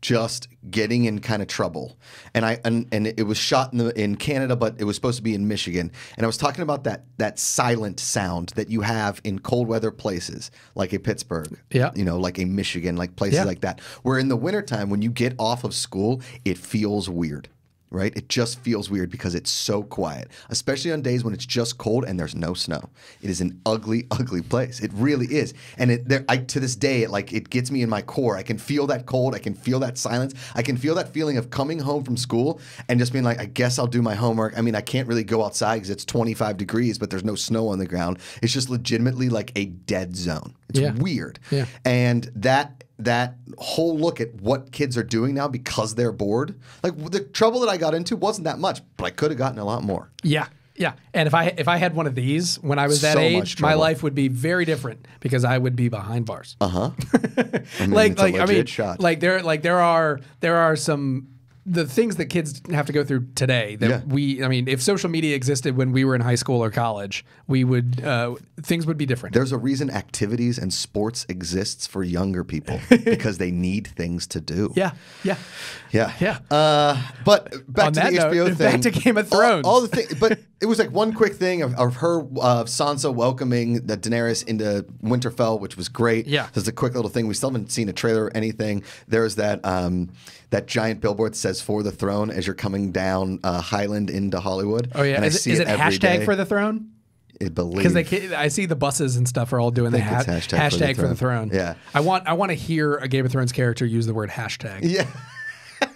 just getting in kind of trouble, and I and, and it was shot in the in Canada, but it was supposed to be in Michigan. And I was talking about that that silent sound that you have in cold weather places like a Pittsburgh, Yeah. you know, like a Michigan, like places Yeah. like that. Where in the wintertime, when you get off of school, it feels weird, right? It just feels weird because it's so quiet, especially on days when it's just cold and there's no snow. It is an ugly, (laughs) ugly place. It really is. And it, there, I, to this day, it like it gets me in my core. I can feel that cold. I can feel that silence. I can feel that feeling of coming home from school and just being like, I guess I'll do my homework. I mean, I can't really go outside because it's 25 degrees, but there's no snow on the ground. It's just legitimately like a dead zone. It's Yeah. weird. Yeah. And that that whole look at what kids are doing now because they're bored. Like the trouble that I got into wasn't that much, but I could have gotten a lot more. Yeah. Yeah, and if I if I had one of these when I was that So age, my life would be very different because I would be behind bars. (laughs) Uh huh. like it's a like I mean shot. like there like there are there are some the things that kids have to go through today. That Yeah. we, I mean, if social media existed when we were in high school or college, we would uh, things would be different. There's a reason activities and sports exists for younger people (laughs) because they need things to do. yeah, yeah. Yeah. Yeah. Uh, but back On to the note, (laughs) HBO thing. back to Game of Thrones. All, the thing, but it was like one quick thing of, of her, uh, Sansa welcoming the Daenerys into Winterfell, which was great. Yeah. There's a quick little thing. We still haven't seen a trailer or anything. There's that um, that giant billboard that says "For the Throne" as you're coming down uh, Highland into Hollywood. Oh yeah, And is, it- is it, every hashtag day. for the throne? I believe Because they, I see the buses and stuff are all doing the ha- it's hashtag, for, the throne. Yeah. I want I want to hear a Game of Thrones character use the word hashtag. Yeah. (laughs)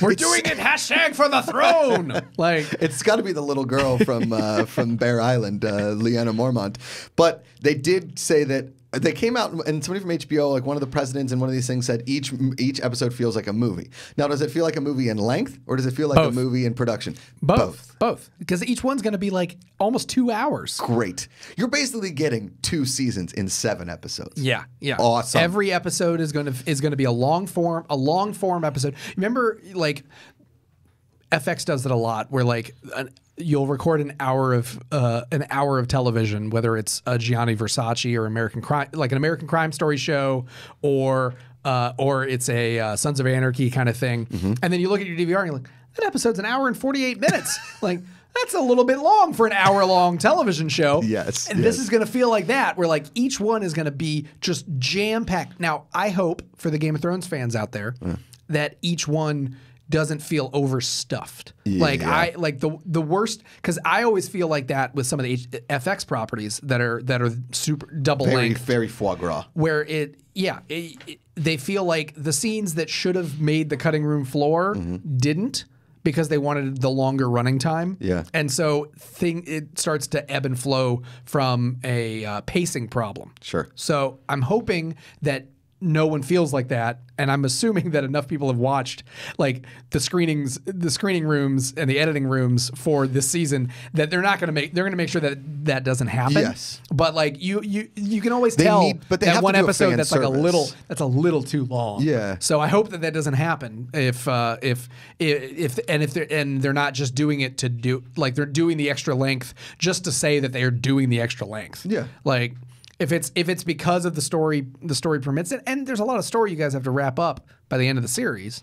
We're doing it hashtag for the throne. (laughs) like It's got to be the little girl from uh, from Bear Island, uh, Lyanna Mormont. But they did say that they came out and somebody from HBO, like one of the presidents in one of these things, said each each episode feels like a movie. Now, does it feel like a movie in length, or does it feel like a movie in production? both, both, because each one's going to be like almost two hours. Great. You're basically getting two seasons in seven episodes. Yeah, yeah. Awesome. Every episode is going to is going to be a long form a long form episode. Remember, like FX does it a lot, where like an, you'll record an hour of uh, an hour of television, whether it's a Gianni Versace or American Crime, like an American Crime Story show, or uh, or it's a uh, Sons of Anarchy kind of thing, Mm-hmm. and then you look at your DVR and you're like, that episode's an hour and forty eight minutes, (laughs) like. That's a little bit long for an hour long television show. Yes, And this is going to feel like that, where like each one is going to be just jam packed. Now, I hope for the Game of Thrones fans out there that each one doesn't feel overstuffed. Like I like the the worst because I always feel like that with some of the H- FX properties that are that are super double Very, length very foie gras. where it yeah it, it- they feel like the scenes that should have made the cutting room floor didn't because they wanted the longer running time Yeah. and so thing it starts to ebb and flow from a uh, pacing problem Sure. so i'm hoping that no one feels like that and i'm assuming that enough people have watched like the screenings the screening rooms and the editing rooms for this season that they're not going to make they're going to make sure that that doesn't happen Yes. but like you you you can always They tell need- but they that have one episode that's like a little that's a little too long. Yeah. So I hope that that doesn't happen. If uh, if if and if they're and they're not just doing it to do like they're doing the extra length just to say that they are doing the extra length. Yeah. Like if it's if it's because of the story the story permits it and there's a lot of story you guys have to wrap up by the end of the series.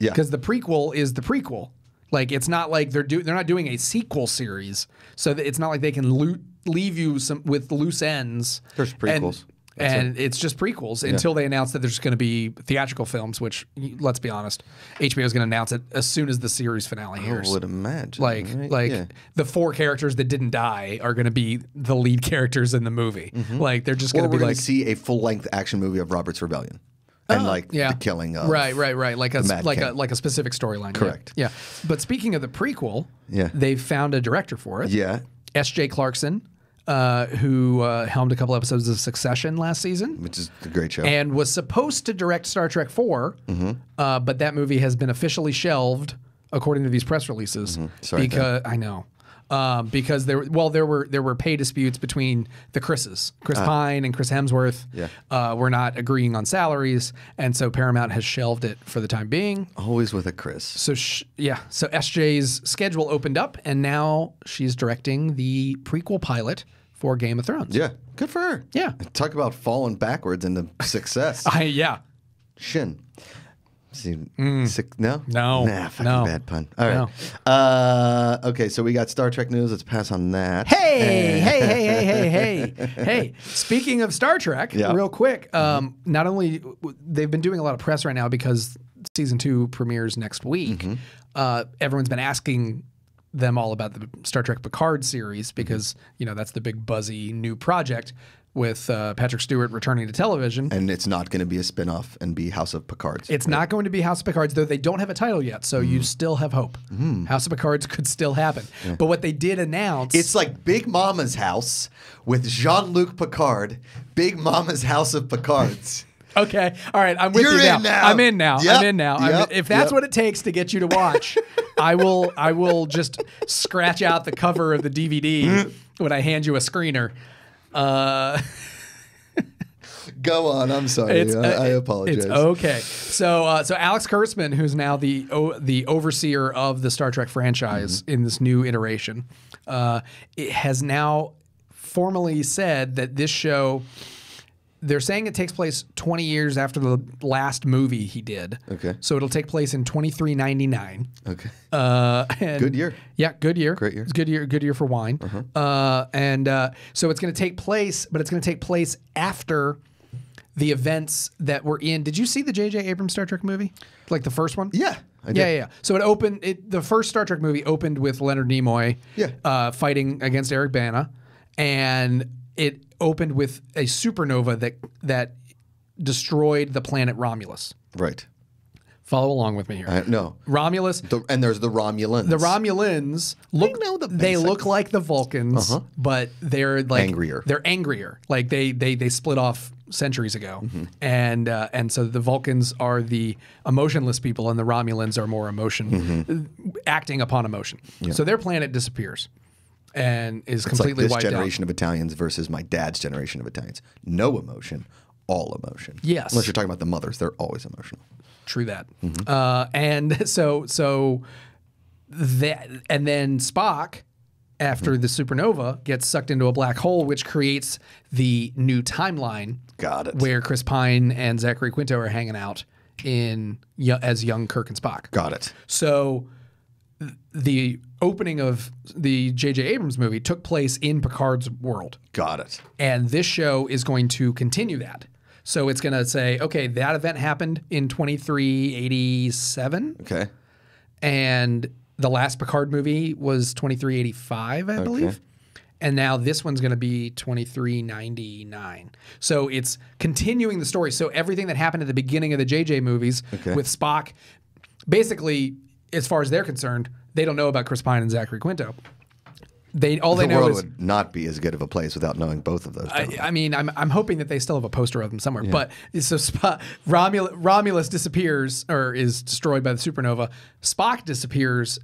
Yeah. Because the prequel is the prequel. Like it's not like they're do they're not doing a sequel series, so it's not like they can lo- leave you some with loose ends. There's prequels. and, and it's just prequels until they announce that there's going to be theatrical films. Which let's be honest, HBO is going to announce it as soon as the series finale I airs. would imagine. Like, right? like Yeah. the four characters that didn't die are going to be the lead characters in the movie. Mm-hmm. Like they're just. Going to be like, see a full length action movie of Robert's Rebellion. And oh, like yeah, the killing of. right, right, right, like a like a like a specific storyline. yeah. Correct. Yeah. But speaking of the prequel, Yeah. they've found a director for it. Yeah. S.J. Clarkson, uh, who uh, helmed a couple episodes of Succession last season. Which is a great show. and was supposed to direct Star Trek 4, Mm-hmm. uh, but that movie has been officially shelved, according to these press releases. Mm-hmm. Sorry, because I know. Um, because there, well, there were there were pay disputes between the Chris's, Chris Pine and Chris Hemsworth. Ah. Yeah. uh, were not agreeing on salaries, and so Paramount has shelved it for the time being. Always with a Chris. So sh- yeah, so SJ's schedule opened up, and now she's directing the prequel pilot for Game of Thrones. Yeah. Good for her. Yeah. Talk about falling backwards into success. (laughs) I, yeah. Shin. See, sick, no? Mm. No. Nah, fucking No. bad pun. All right. Uh, okay, so we got Star Trek news. Let's pass on that. Hey, hey, hey, hey, hey, hey, hey. (laughs) Speaking of Star Trek, Yeah. real quick, um, not only they've been doing a lot of press right now because season two premieres next week. Uh, everyone's been asking them all about the Star Trek Picard series because you know that's the big buzzy new project with uh, Patrick Stewart returning to television. And it's not going to be a spin off and be House of Picards. It's not going to be House of Picards, though they don't have a title yet, so Mm. you still have hope. House of Picards could still happen. But what they did announce It's like Big Mama's house with Jean Luc Picard, Big Mama's House of Picards. (laughs) Okay. All right. I'm with You're you now. in now. I'm in now. Yep. I'm in now. I'm Yep. if that's Yep. what it takes to get you to watch, I will. I will just scratch out the cover of the DVD (laughs) when I hand you a screener. Uh, (laughs) Go on. I'm sorry. It's, I, uh, I apologize. It's okay. So, uh, so Alex Kurtzman, who's now the o- the overseer of the Star Trek franchise Mm-hmm. in this new iteration, uh, it has now formally said that this show. They're saying it takes place 20 years after the last movie he did. Okay. So it'll take place in 2399. Okay. Uh, and- Good year. Yeah, good year. Great year. It's good year. Good year for wine. Uh huh. and uh, so it's going to take place, but it's going to take place after the events that were in. Did you see the J.J. Abrams Star Trek movie, like the first one? Yeah. I. Yeah, yeah, yeah. So it opened. It, the first Star Trek movie opened with Leonard Nimoy, Yeah. uh, fighting against Eric Bana, and it opened with a supernova that that destroyed the planet Romulus. Right. Follow along with me here. No. Romulus. The, and there's the Romulans. The Romulans look know the they look like the Vulcans, but they're like Angrier. They're angrier. Like they they they split off centuries ago, Mm-hmm. and uh, and so the Vulcans are the emotionless people, and the Romulans are more emotion, Mm-hmm. acting upon emotion. So their planet disappears, and is It's like completely this generation of Italians versus my dad's generation of Italians. No emotion, all emotion. Yes. Unless you're talking about the mothers, they're always emotional. True that. Mm-hmm. Uh, and (laughs) so so that and then Spock. After Mm-hmm. the supernova gets sucked into a black hole, which creates the new timeline Got it. where Chris Pine and Zachary Quinto are hanging out in as young Kirk and Spock. Got it. So the opening of the J.J. Abrams movie took place in Picard's world, Got it. and this show is going to continue that. So it's going to say, okay, that event happened in 2387, Okay. and the last Picard movie was 2385, I believe. And now this one's going to be 2399. So it's continuing the story. So everything that happened at the beginning of the JJ movies Okay. with Spock, basically, as far as they're concerned, they don't know about Chris Pine and Zachary Quinto. They all they the know world is would not be as good of a place without knowing both of those. I. I mean, I'm, I'm hoping that they still have a poster of them somewhere. But so Sp- Romulus, Romulus disappears or is destroyed by the supernova. Spock disappears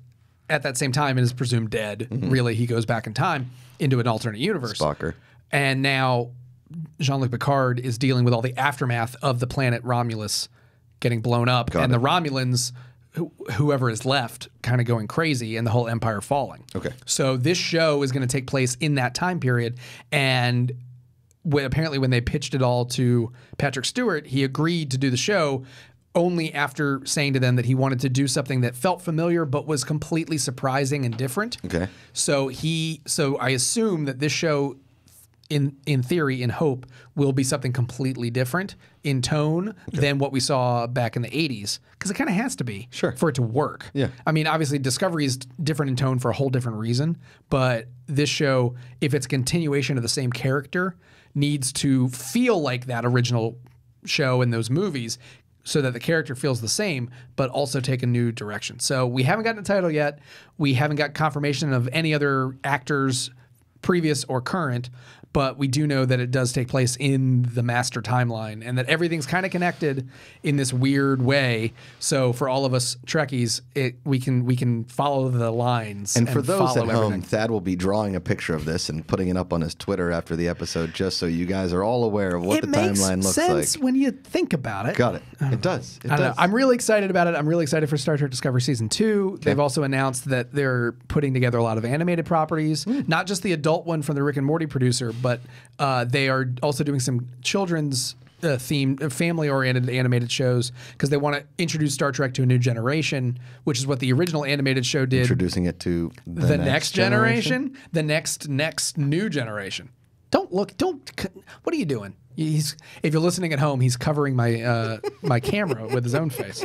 at that same time and is presumed dead. Mm-hmm. Really, he goes back in time into an alternate universe. Spocker. And now Jean Luc Picard is dealing with all the aftermath of the planet Romulus getting blown up and the Romulans, who, whoever is left, kind of going crazy and the whole empire falling. Okay. So this show is going to take place in that time period. And when, apparently, when they pitched it all to Patrick Stewart, he agreed to do the show only after saying to them that he wanted to do something that felt familiar but was completely surprising and different. Okay. So he, so I assume that this show, in in theory, in hope, will be something completely different in tone than what we saw back in the '80s, because it kind of has to be Sure. for it to work. Yeah. I mean, obviously, Discovery is different in tone for a whole different reason, but this show, if it's a continuation of the same character, needs to feel like that original show in those movies so that the character feels the same, but also take a new direction. So we haven't gotten a title yet. We haven't got confirmation of any other actors, previous or current, but we do know that it does take place in the master timeline and that everything's kind of connected in this weird way. So for all of us Trekkies, it we can we can follow the lines. And for those at home, everything. Thadd will be drawing a picture of this and putting it up on his Twitter after the episode, just so you guys are all aware of what it the timeline looks sense like. when you think about it. Got it. It does. It I does. Know. I'm really excited about it. I'm really excited for Star Trek Discovery season two. They've also announced that they're putting together a lot of animated properties, Hmm. not just the adult one from the Rick and Morty producer, but uh, they are also doing some children's uh, themed, family oriented animated shows because they want to introduce Star Trek to a new generation, which is what the original animated show did. Introducing it to the, the next, generation, the next next new generation. Don't look. Don't. What are you doing? He's. If you're listening at home, he's covering my uh, my camera with his own face.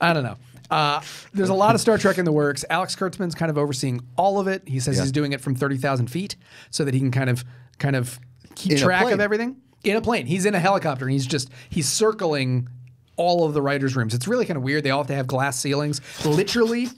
I don't know. Uh, there's a lot of Star Trek in the works. Alex Kurtzman's kind of overseeing all of it. He says Yeah. he's doing it from thirty thousand feet, so that he can kind of kind of keep track of everything in a plane. He's in a helicopter and he's just he's circling all of the writers' rooms. It's really kind of weird. They all have to have glass ceilings, literally.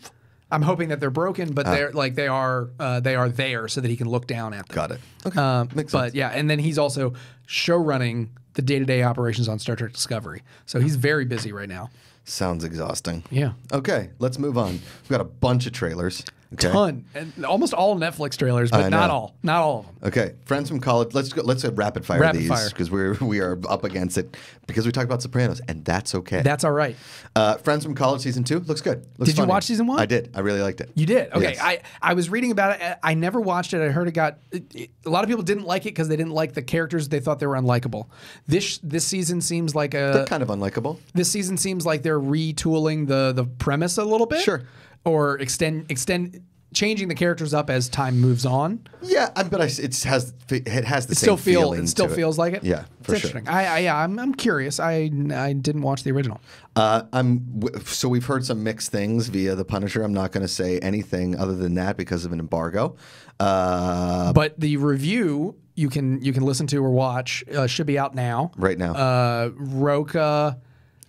I'm hoping that they're broken, Ah. but they're like they are uh, they are there so that he can look down at them. Got it. Okay. Um, Makes but sense. yeah, and then he's also show running the day to day operations on Star Trek Discovery. So he's very busy right now. Sounds exhausting. Yeah. Okay, let's move on. We've got a bunch of trailers. Okay. ton, and almost all Netflix trailers, but I not know. all, not all of them. Okay, friends from college. Let's go. Let's rapid fire Rapid these because we're we are up against it because we talked about Sopranos and that's okay. That's all right. uh, friends from college season two looks good. Looks Did you watch season one? I did. I really liked it. You did okay. Yes. I I was reading about it. I never watched it. I heard it got it, it- a lot of people didn't like it because they didn't like the characters. They thought they were unlikable. This this season seems like They're a kind of unlikable. this season seems like they're retooling the the premise a little bit. Sure. Or extend extend changing the characters up as time moves on. Yeah, I, but I, it has it has the It same still feel feeling it still feels like it. Yeah, for it's sure. interesting. I, I yeah, I'm I'm curious. I I didn't watch the original. Uh, I'm so we've heard some mixed things via the Punisher. I'm not going to say anything other than that because of an embargo. Uh, But the review you can you can listen to or watch uh, should be out now. right now. Uh, Roca.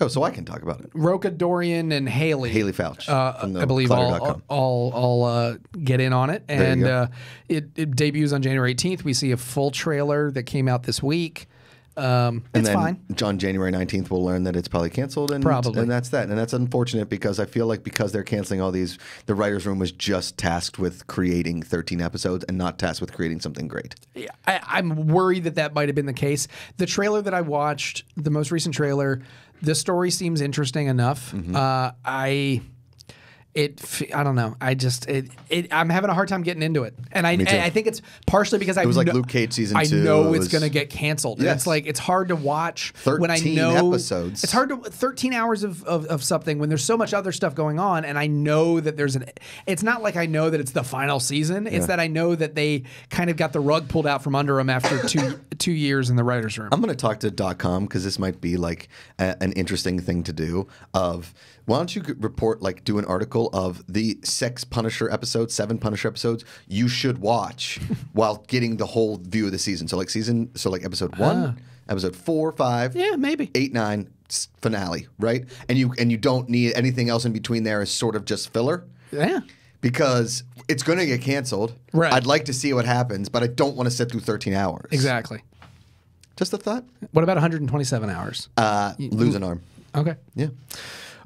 Oh, so I can talk about it. Roca Dorian and Haley. Haleigh Foutch Uh, I believe all, all uh, get in on it, and uh, it, it debuts on January 18th. We see a full trailer that came out this week. Um, And it's then fine. on January 19th, we'll learn that it's probably canceled. And, Probably. And that's that. And that's unfortunate because I feel like because they're canceling all these, the writer's room was just tasked with creating 13 episodes and not tasked with creating something great. Yeah, I, I'm worried that that might have been the case. The trailer that I watched, the most recent trailer, the story seems interesting enough. Mm-hmm. Uh, I. It, I don't know. I just, it, it, I'm having a hard time getting into it, and I, and I think it's partially because I. It was like Luke Cage season I two, know it it's was- going to get canceled. And Yes. It's like it's hard to watch when I 13 know episodes. It's hard to 13 hours of, of, of something when there's so much other stuff going on, and I know that there's an. It's not like I know that it's the final season. It's that I know that they kind of got the rug pulled out from under them after (coughs) two two years in the writers' room. I'm going to talk to dot .com because this might be like a, an interesting thing to do. Of why don't you report like do an article of the Sex Punisher episodes, seven Punisher episodes you should watch (laughs) while getting the whole view of the season. So like season, so like episode one, episode four, five, Ah. Yeah, maybe. eight, nine, finale, right? And you and you don't need anything else in between there is sort of just filler Yeah. because it's going to get canceled. Right. I'd like to see what happens, but I don't want to sit through 13 hours. Exactly. Just a thought. What about 127 hours? Uh, lose an arm. Okay. Yeah.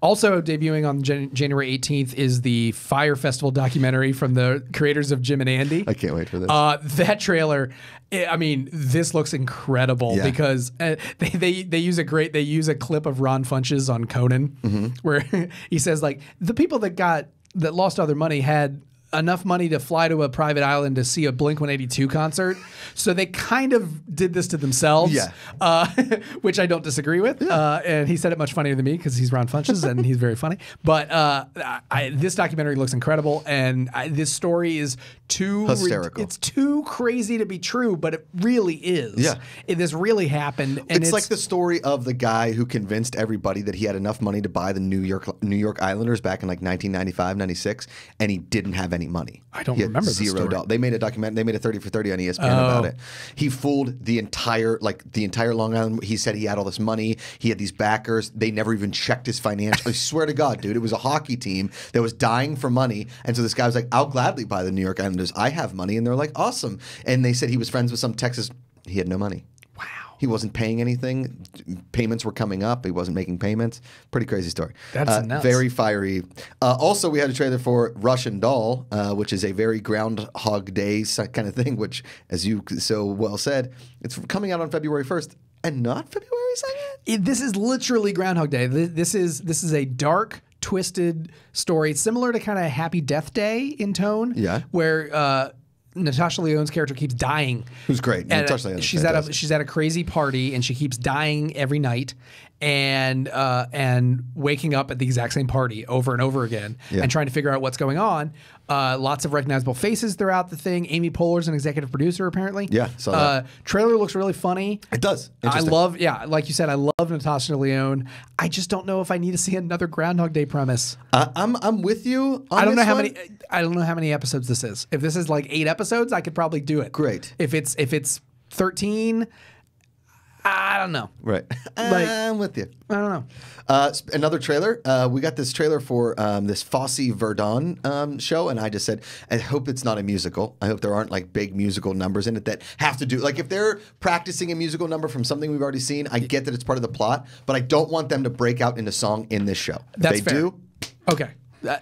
Also debuting on Jan- January 18th is the Fyre Festival documentary from the creators of Jim and Andy. I can't wait for this. Uh, that trailer, I I mean, this looks incredible Yeah. because uh, they, they they use a great they use a clip of Ron Funches on Conan Mm-hmm. where (laughs) he says like the people that got that lost all their money had enough money to fly to a private island to see a Blink 182 concert, so they kind of did this to themselves. Yeah. uh, (laughs) which I don't disagree with. Uh, and he said it much funnier than me because he's Ron Funches and he's very funny. But uh, I, this documentary looks incredible, and I, this story is too Hysterical. it's too crazy to be true, but it really is. Yeah. It- this really happened, and it's, it's, like the story of the guy who convinced everybody that he had enough money to buy the New York New York Islanders back in like 1995, 96, and he didn't have any money. I don't remember zero dollars. They made a document. They made a 30 for 30 on ESPN Oh. about it. He fooled the entire like the entire Long Island. He said he had all this money. He had these backers. They never even checked his financial. I swear to God, dude, it was a hockey team that was dying for money, and so this guy was like, "I'll gladly buy the New York Islanders. I have money," and they're like, "Awesome." And they said he was friends with some Texas. He had no money. He wasn't paying anything. Payments were coming up. He wasn't making payments. Pretty crazy story. That's uh, nuts. Very fiery. Uh, also, we had a trailer for Russian Doll, uh, which is a very Groundhog Day kind of thing. Which, as you so well said, it's coming out on February first and not February second. It- this is literally Groundhog Day. This, this is this is a dark, twisted story, similar to kind of Happy Death Day in tone. Yeah. where. Uh, Natasha Lyonne's character keeps dying. Who's great. Natasha Lyonne's she's at a she's at a crazy party and she keeps dying every night, and uh, and waking up at the exact same party over and over again, Yeah. and trying to figure out what's going on. Uh, lots of recognizable faces throughout the thing. Amy Poehler's an executive producer apparently. Yeah, saw that. Uh, trailer looks really funny. It does. I love, yeah, like you said, I love Natasha Lyonne. I just don't know if I need to see another Groundhog Day premise. Uh, I'm I'm with you. On I don't know how one. many. I don't know how many episodes this is. If this is like eight episodes, I could probably do it. Great. If it's if it's thirteen, I don't know. Right. (laughs) Like- I'm with you. I don't know. Uh, another trailer. Uh, we got this trailer for um, this Fosse Verdon um, show, and I just said, I hope it's not a musical. I hope there aren't like big musical numbers in it that have to do. Like if they're practicing a musical number from something we've already seen, I get that it's part of the plot, but I don't want them to break out into song in this show. If That's they fair. do, Okay.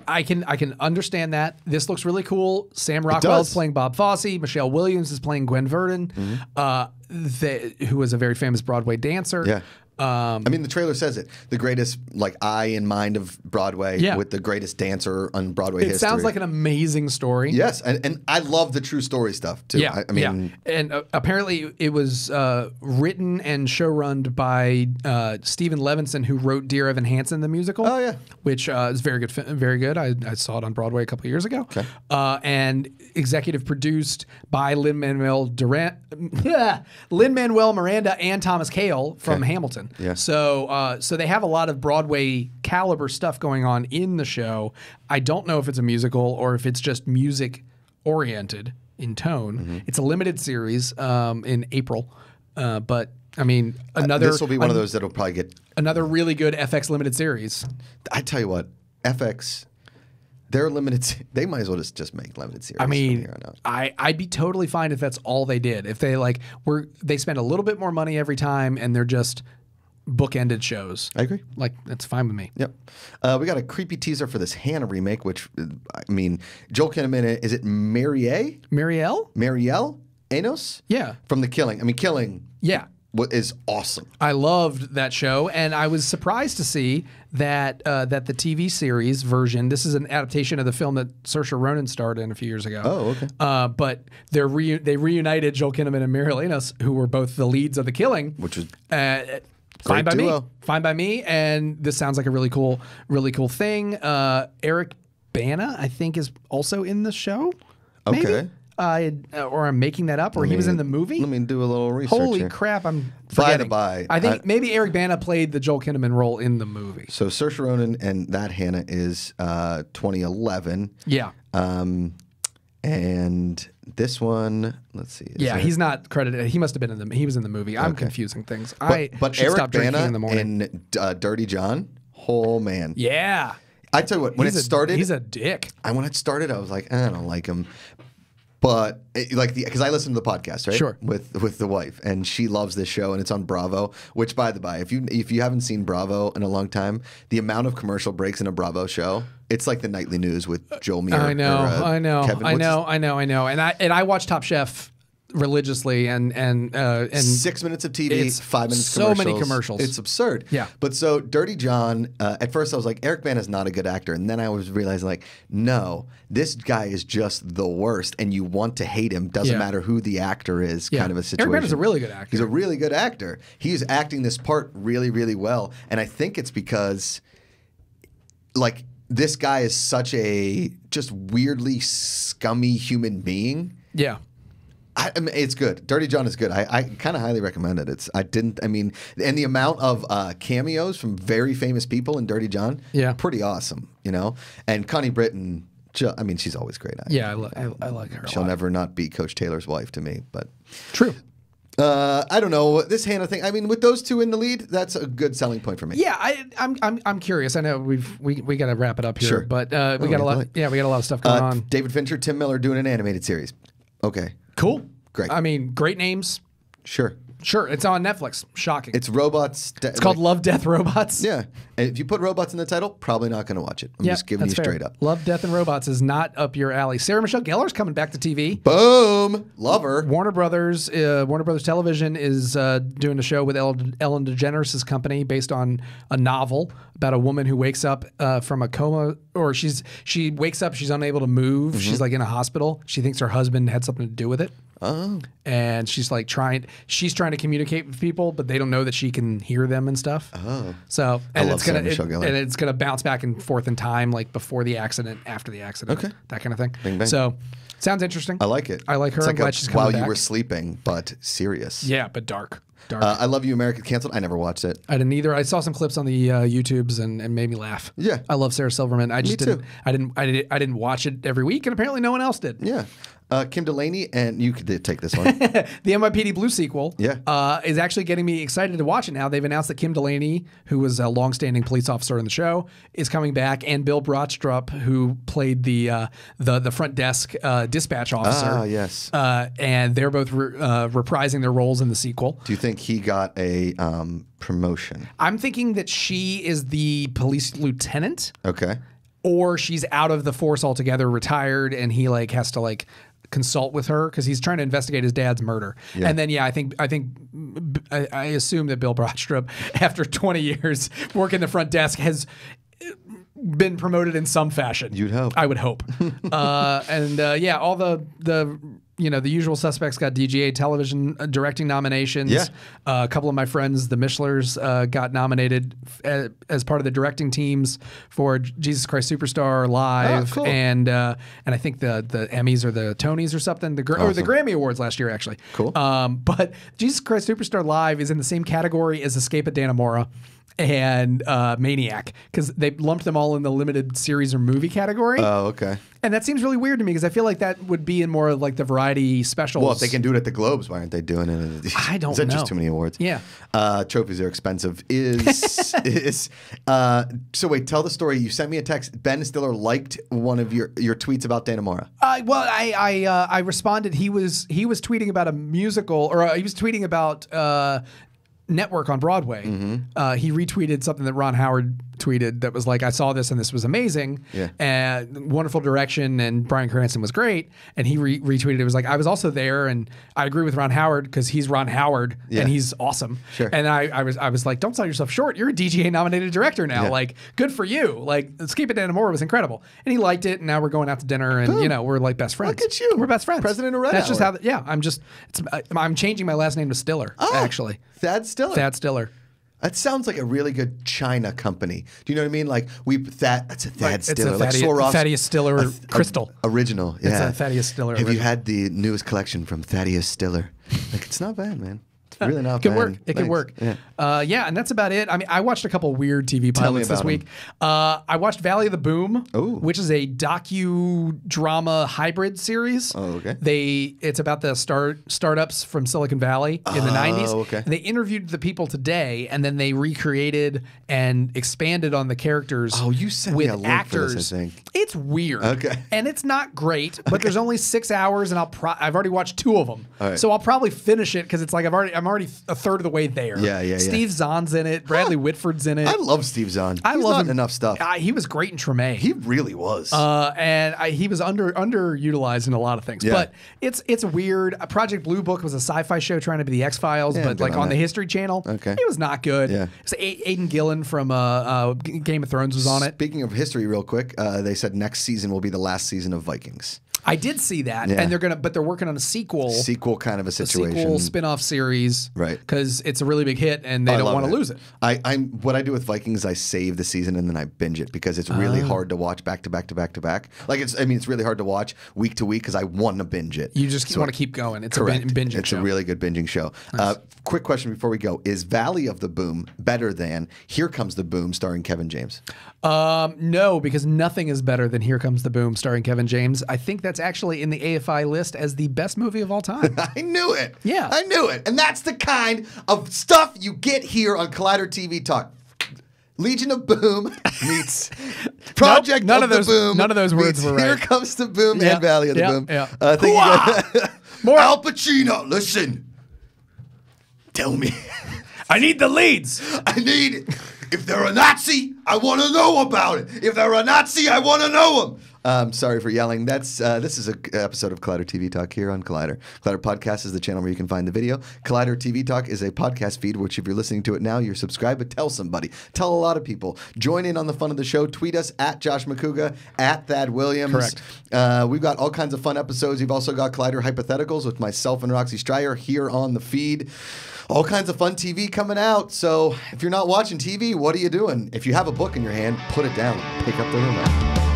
I can I can understand that. This looks really cool. Sam Rockwell's does. playing Bob Fosse. Michelle Williams is playing Gwen Verdon, Mm-hmm. uh, the, who was a very famous Broadway dancer. Yeah. Um, I mean, the trailer says it. The greatest, like, eye and mind of Broadway Yeah. with the greatest dancer on Broadway it history. sounds like an amazing story. Yes, and, and I love the true story stuff, too. Yeah, I, I mean, yeah. and uh, apparently it was uh, written and showrun by uh, Steven Levenson, who wrote Dear Evan Hansen the musical. Oh, yeah. which uh, is very good, very good. I, I saw it on Broadway a couple years ago. Okay, uh, and executive produced by Lin Manuel Durant, (laughs) Lin Manuel Miranda, and Thomas Kail from Hamilton. Yeah. So, uh, so they have a lot of Broadway caliber stuff going on in the show. I don't know if it's a musical or if it's just music oriented in tone. Mm-hmm. It's a limited series um, in April, uh, but I mean another. this will be one of those that'll probably get. another really good FX limited series. I tell you what, FX, they're limited. They might as well just, just make limited series. I mean, here on out. I I'd be totally fine if that's all they did. If they like were they spend a little bit more money every time and they're just bookended shows. I agree. Like that's fine with me. Yep. Uh, we got a creepy teaser for this Hanna remake, which, uh, I mean, Joel Kinnaman, is it Marielle? Marielle? Marielle Enos? Yeah. From The Killing. I mean, Killing Yeah. wa- is awesome. I loved that show, and I was surprised to see that uh, that the TV series version. This is an adaptation of the film that Saoirse Ronan starred in a few years ago. Oh, okay. Uh, but they're reu- they reunited Joel Kinnaman and Mary Elenos, who were both the leads of The Killing, Which was uh, fine by duo. me. Fine by me. And this sounds like a really cool, really cool thing. Uh, Eric Bana, I think, is also in the show. Maybe? Okay. Uh, or I'm making that up, or he was in the movie. Let me do a little research Holy here. crap! I'm By the by, I think I- maybe Eric Bana played the Joel Kinnaman role in the movie. So Saoirse Ronan and that Hanna is uh, 2011. Yeah, Um, and this one, let's see. yeah. He's not credited. He must have been in the. He was in the movie. I'm Okay. confusing things. But, I but should Eric stop drinking in the morning. and uh, Dirty John, oh man. yeah, I tell you what, when he's it a, started, he's a dick. I when it started, I was like, "Eh, I don't like him. But it, like the because I listen to the podcast right Sure. with with the wife and she loves this show and it's on Bravo. Which by the by, if you if you haven't seen Bravo in a long time, the amount of commercial breaks in a Bravo show, it's like the nightly news with Joel Muir. I know, or, uh, I know, Kevin, I know, I know, I know. And I and I watch Top Chef religiously, and and uh, and Six minutes of TV, It's five minutes. so many commercials. It's absurd. Yeah. But so Dirty John. Uh, at first, I was like, Eric Bana is not a good actor, and then I was realizing, like, no, this guy is just the worst, and you want to hate him. Doesn't Yeah. matter who the actor is. Yeah. Kind of a situation. Eric situation. Bana's a really good actor. He's a really good actor. He's acting this part really, really well, and I think it's because, like, this guy is such a just weirdly scummy human being. yeah. I, I mean, it's good. Dirty John is good. I, I kind of highly recommend it. It's I didn't. I mean, and the amount of uh, cameos from very famous people in Dirty John, Yeah. pretty awesome. You know, and Connie Britton. I mean, she's always great. I, Yeah, I, li- I, I like her. She'll lot. never not be Coach Taylor's wife to me. But True. uh, I don't know this Hanna thing. I mean, with those two in the lead, that's a good selling point for me. Yeah, I, I'm, I'm, I'm curious. I know we've we, we got to wrap it up here, Sure. but uh, we Oh, got a lot. Yeah, we got a lot of stuff going Uh, on. David Fincher, Tim Miller doing an animated series. Okay, Cool. Great. I mean, great names. sure. Sure, it's on Netflix. Shocking. It's robots. It's called Love, Death, Robots. Yeah, if you put robots in the title, probably not going to watch it. I'm Yeah, just giving you fair. straight up. Love, Death, and Robots is not up your alley. Sarah Michelle Gellar's coming back to TV. Boom, lover. Warner Brothers, uh, Warner Brothers Television is uh, doing a show with Ellen, Ellen DeGeneres' company based on a novel about a woman who wakes up uh, from a coma, or she's she wakes up, she's unable to move, Mm-hmm. she's like in a hospital. She thinks her husband had something to do with it. Oh, and she's like trying she's trying to communicate with people but they don't know that she can hear them and stuff Oh. so and it's gonna it- and it's gonna bounce back and forth in time like before the accident after the accident Okay. that kind of thing Bing, bang. so sounds interesting I like it. I like her. It's I'm like glad a she's coming while back. you were sleeping, but serious. yeah but dark dark Uh, I love you, America canceled. I never watched it. I didn't either. I saw some clips on the uh, YouTubes and, and made me laugh. Yeah. I love Sarah Silverman. I just too. didn't. I didn't. I didn't. I didn't watch it every week, and apparently no one else did. Yeah. Uh, Kim Delaney, and you could take this one. (laughs) the NYPD Blue sequel Yeah. uh, is actually getting me excited to watch it now. They've announced that Kim Delaney, who was a longstanding police officer in the show, is coming back, and Bill Brochtrup, who played the uh, the the front desk uh, dispatch officer. ah, yes. Uh, and they're both re- uh, reprising their roles in the sequel. Do you think he got a um, promotion? I'm thinking that she is the police lieutenant. Okay. or she's out of the force altogether, retired, and he like has to like consult with her because he's trying to investigate his dad's murder. And then yeah, I think I think I, I assume that Bill Brochtrup, (laughs) after 20 years working the front desk, has been promoted in some fashion. You'd hope. I would hope. (laughs) uh, and uh, yeah, all the the you know the usual suspects got DGA television uh, directing nominations. Yeah. Uh, a couple of my friends, the Mishlers, uh, got nominated f- as part of the directing teams for J- Jesus Christ Superstar Live, Oh, cool. and uh, and I think the the Emmys or the Tonys or something, the gr- or the Grammy Awards last year actually. Cool. Um, but (laughs) Jesus Christ Superstar Live is in the same category as Escape at Dannemora and uh, Maniac because they lumped them all in the limited series or movie category. Oh, okay. and that seems really weird to me because I feel like that would be in more of like the variety specials. Well, if they can do it at the Globes, why aren't they doing it? At, (laughs) I don't Is that know. just too many awards? Yeah. Uh, trophies are expensive. Is (laughs) is uh, so? Wait, tell the story. You sent me a text. Ben Stiller liked one of your your tweets about Dannemora. Uh, well, I I, uh, I responded. He was he was tweeting about a musical, or uh, he was tweeting about uh, Network on Broadway. Mm-hmm. Uh, he retweeted something that Ron Howard tweeted that was like, "I saw this and this was amazing, Yeah. and wonderful direction, and Bryan Cranston was great." And he re- retweeted it was like, "I was also there, and I agree with Ron Howard because he's Ron Howard Yeah. and he's awesome." Sure. And I, I was I was like, "Don't sell yourself short. You're a DGA nominated director now. Yeah. Like, good for you. Like, Escape at Dannemora was incredible." And he liked it, and now we're going out to dinner, and you know, we're like best friends. Look at you. We're best friends. President of Red That's just how. The, yeah, I'm just. I'm changing my last name to Stiller. actually, Thadd Stiller. Thadd Stiller. That sounds like a really good China company. Do you know what I mean? Like we Thadd. That's a Thadd Right, it's a Stiller. like Thaddeus- Swarovski- Thaddeus Stiller a th- a- crystal. original. Yeah. a Thaddeus Stiller Have you had the newest collection from Thaddeus Stiller? Like it's not bad, man. Really not (laughs) It could work. It could Thanks. work. Yeah. Uh, yeah, and that's about it. I mean, I watched a couple weird TV pilots this week. Uh, I watched Valley of the Boom, Ooh. which is a docu drama hybrid series. Oh, okay. They it's about the start startups from Silicon Valley in the '90s. Oh, okay. And they interviewed the people today, and then they recreated and expanded on the characters. Oh, you sent me with a link for actors. this, I think. It's weird. Okay. (laughs) And it's not great, but there's only six hours, and I'll pro- I've already watched two of them, right. so I'll probably finish it because it's like I've already I'm already a third of the way there. Yeah, yeah, yeah. Steve Zahn's in it. Bradley Whitford's in it. I love Steve Zahn. I He's love not him. enough stuff. Uh, he was great in Treme. he really was. uh, and I, he was under underutilized in a lot of things. Yeah. But it's it's weird. Project Blue Book was a sci-fi show trying to be the X Files, Yeah, but like on on the. History Channel. Okay. it was not good. Yeah. So A- Aidan Gillen from uh, uh, Game of Thrones was on it. Speaking of history, real quick, uh, they said next season will be the last season of Vikings. I did see that, Yeah. and they're gonna, but they're working on a sequel. Sequel kind of a a situation. sequel spin-off series, Right. Because it's a really big hit, and they I don't want to lose it. I, I'm what I do with Vikings. I save the season and then I binge it because it's really Oh. hard to watch back to back to back to back. Like it's, I mean, it's really hard to watch week to week because I want to binge it. You just So- want to keep going. It's Correct. a bin- binging it's show. a really good binging show. Uh, quick question before we go: Is Valley of the Boom better than Here Comes the Boom, starring Kevin James? Um, no, because nothing is better than Here Comes the Boom, starring Kevin James. I think that's actually in the AFI list as the best movie of all time. (laughs) I knew it. Yeah. I knew it. And that's the kind of stuff you get here on Collider TV Talk. Legion of Boom (laughs) meets Project none of, of those- Boom. none of those words meets were Here comes the Boom Yeah, and Valley of the yeah, Boom. yeah. Uh, thank you guys. (laughs) More. Al Pacino, listen. Tell me. I need the leads. I need. If they're a Nazi, I want to know about it. If they're a Nazi, I want to know them. Um, sorry for yelling. That's uh, this is a g- episode of Collider TV Talk here on Collider. Collider Podcast is the channel where you can find the video. Collider TV Talk is a podcast feed, which if you're listening to it now, you're subscribed. But tell somebody, tell a lot of people. Join in on the fun of the show. Tweet us at Josh Macuga at Thadd Williams. Correct. Uh, we've got all kinds of fun episodes. You've also got Collider Hypotheticals with myself and Roxy Striar here on the feed. All kinds of fun TV coming out. So if you're not watching TV, what are you doing? If you have a book in your hand, put it down. Pick up the remote.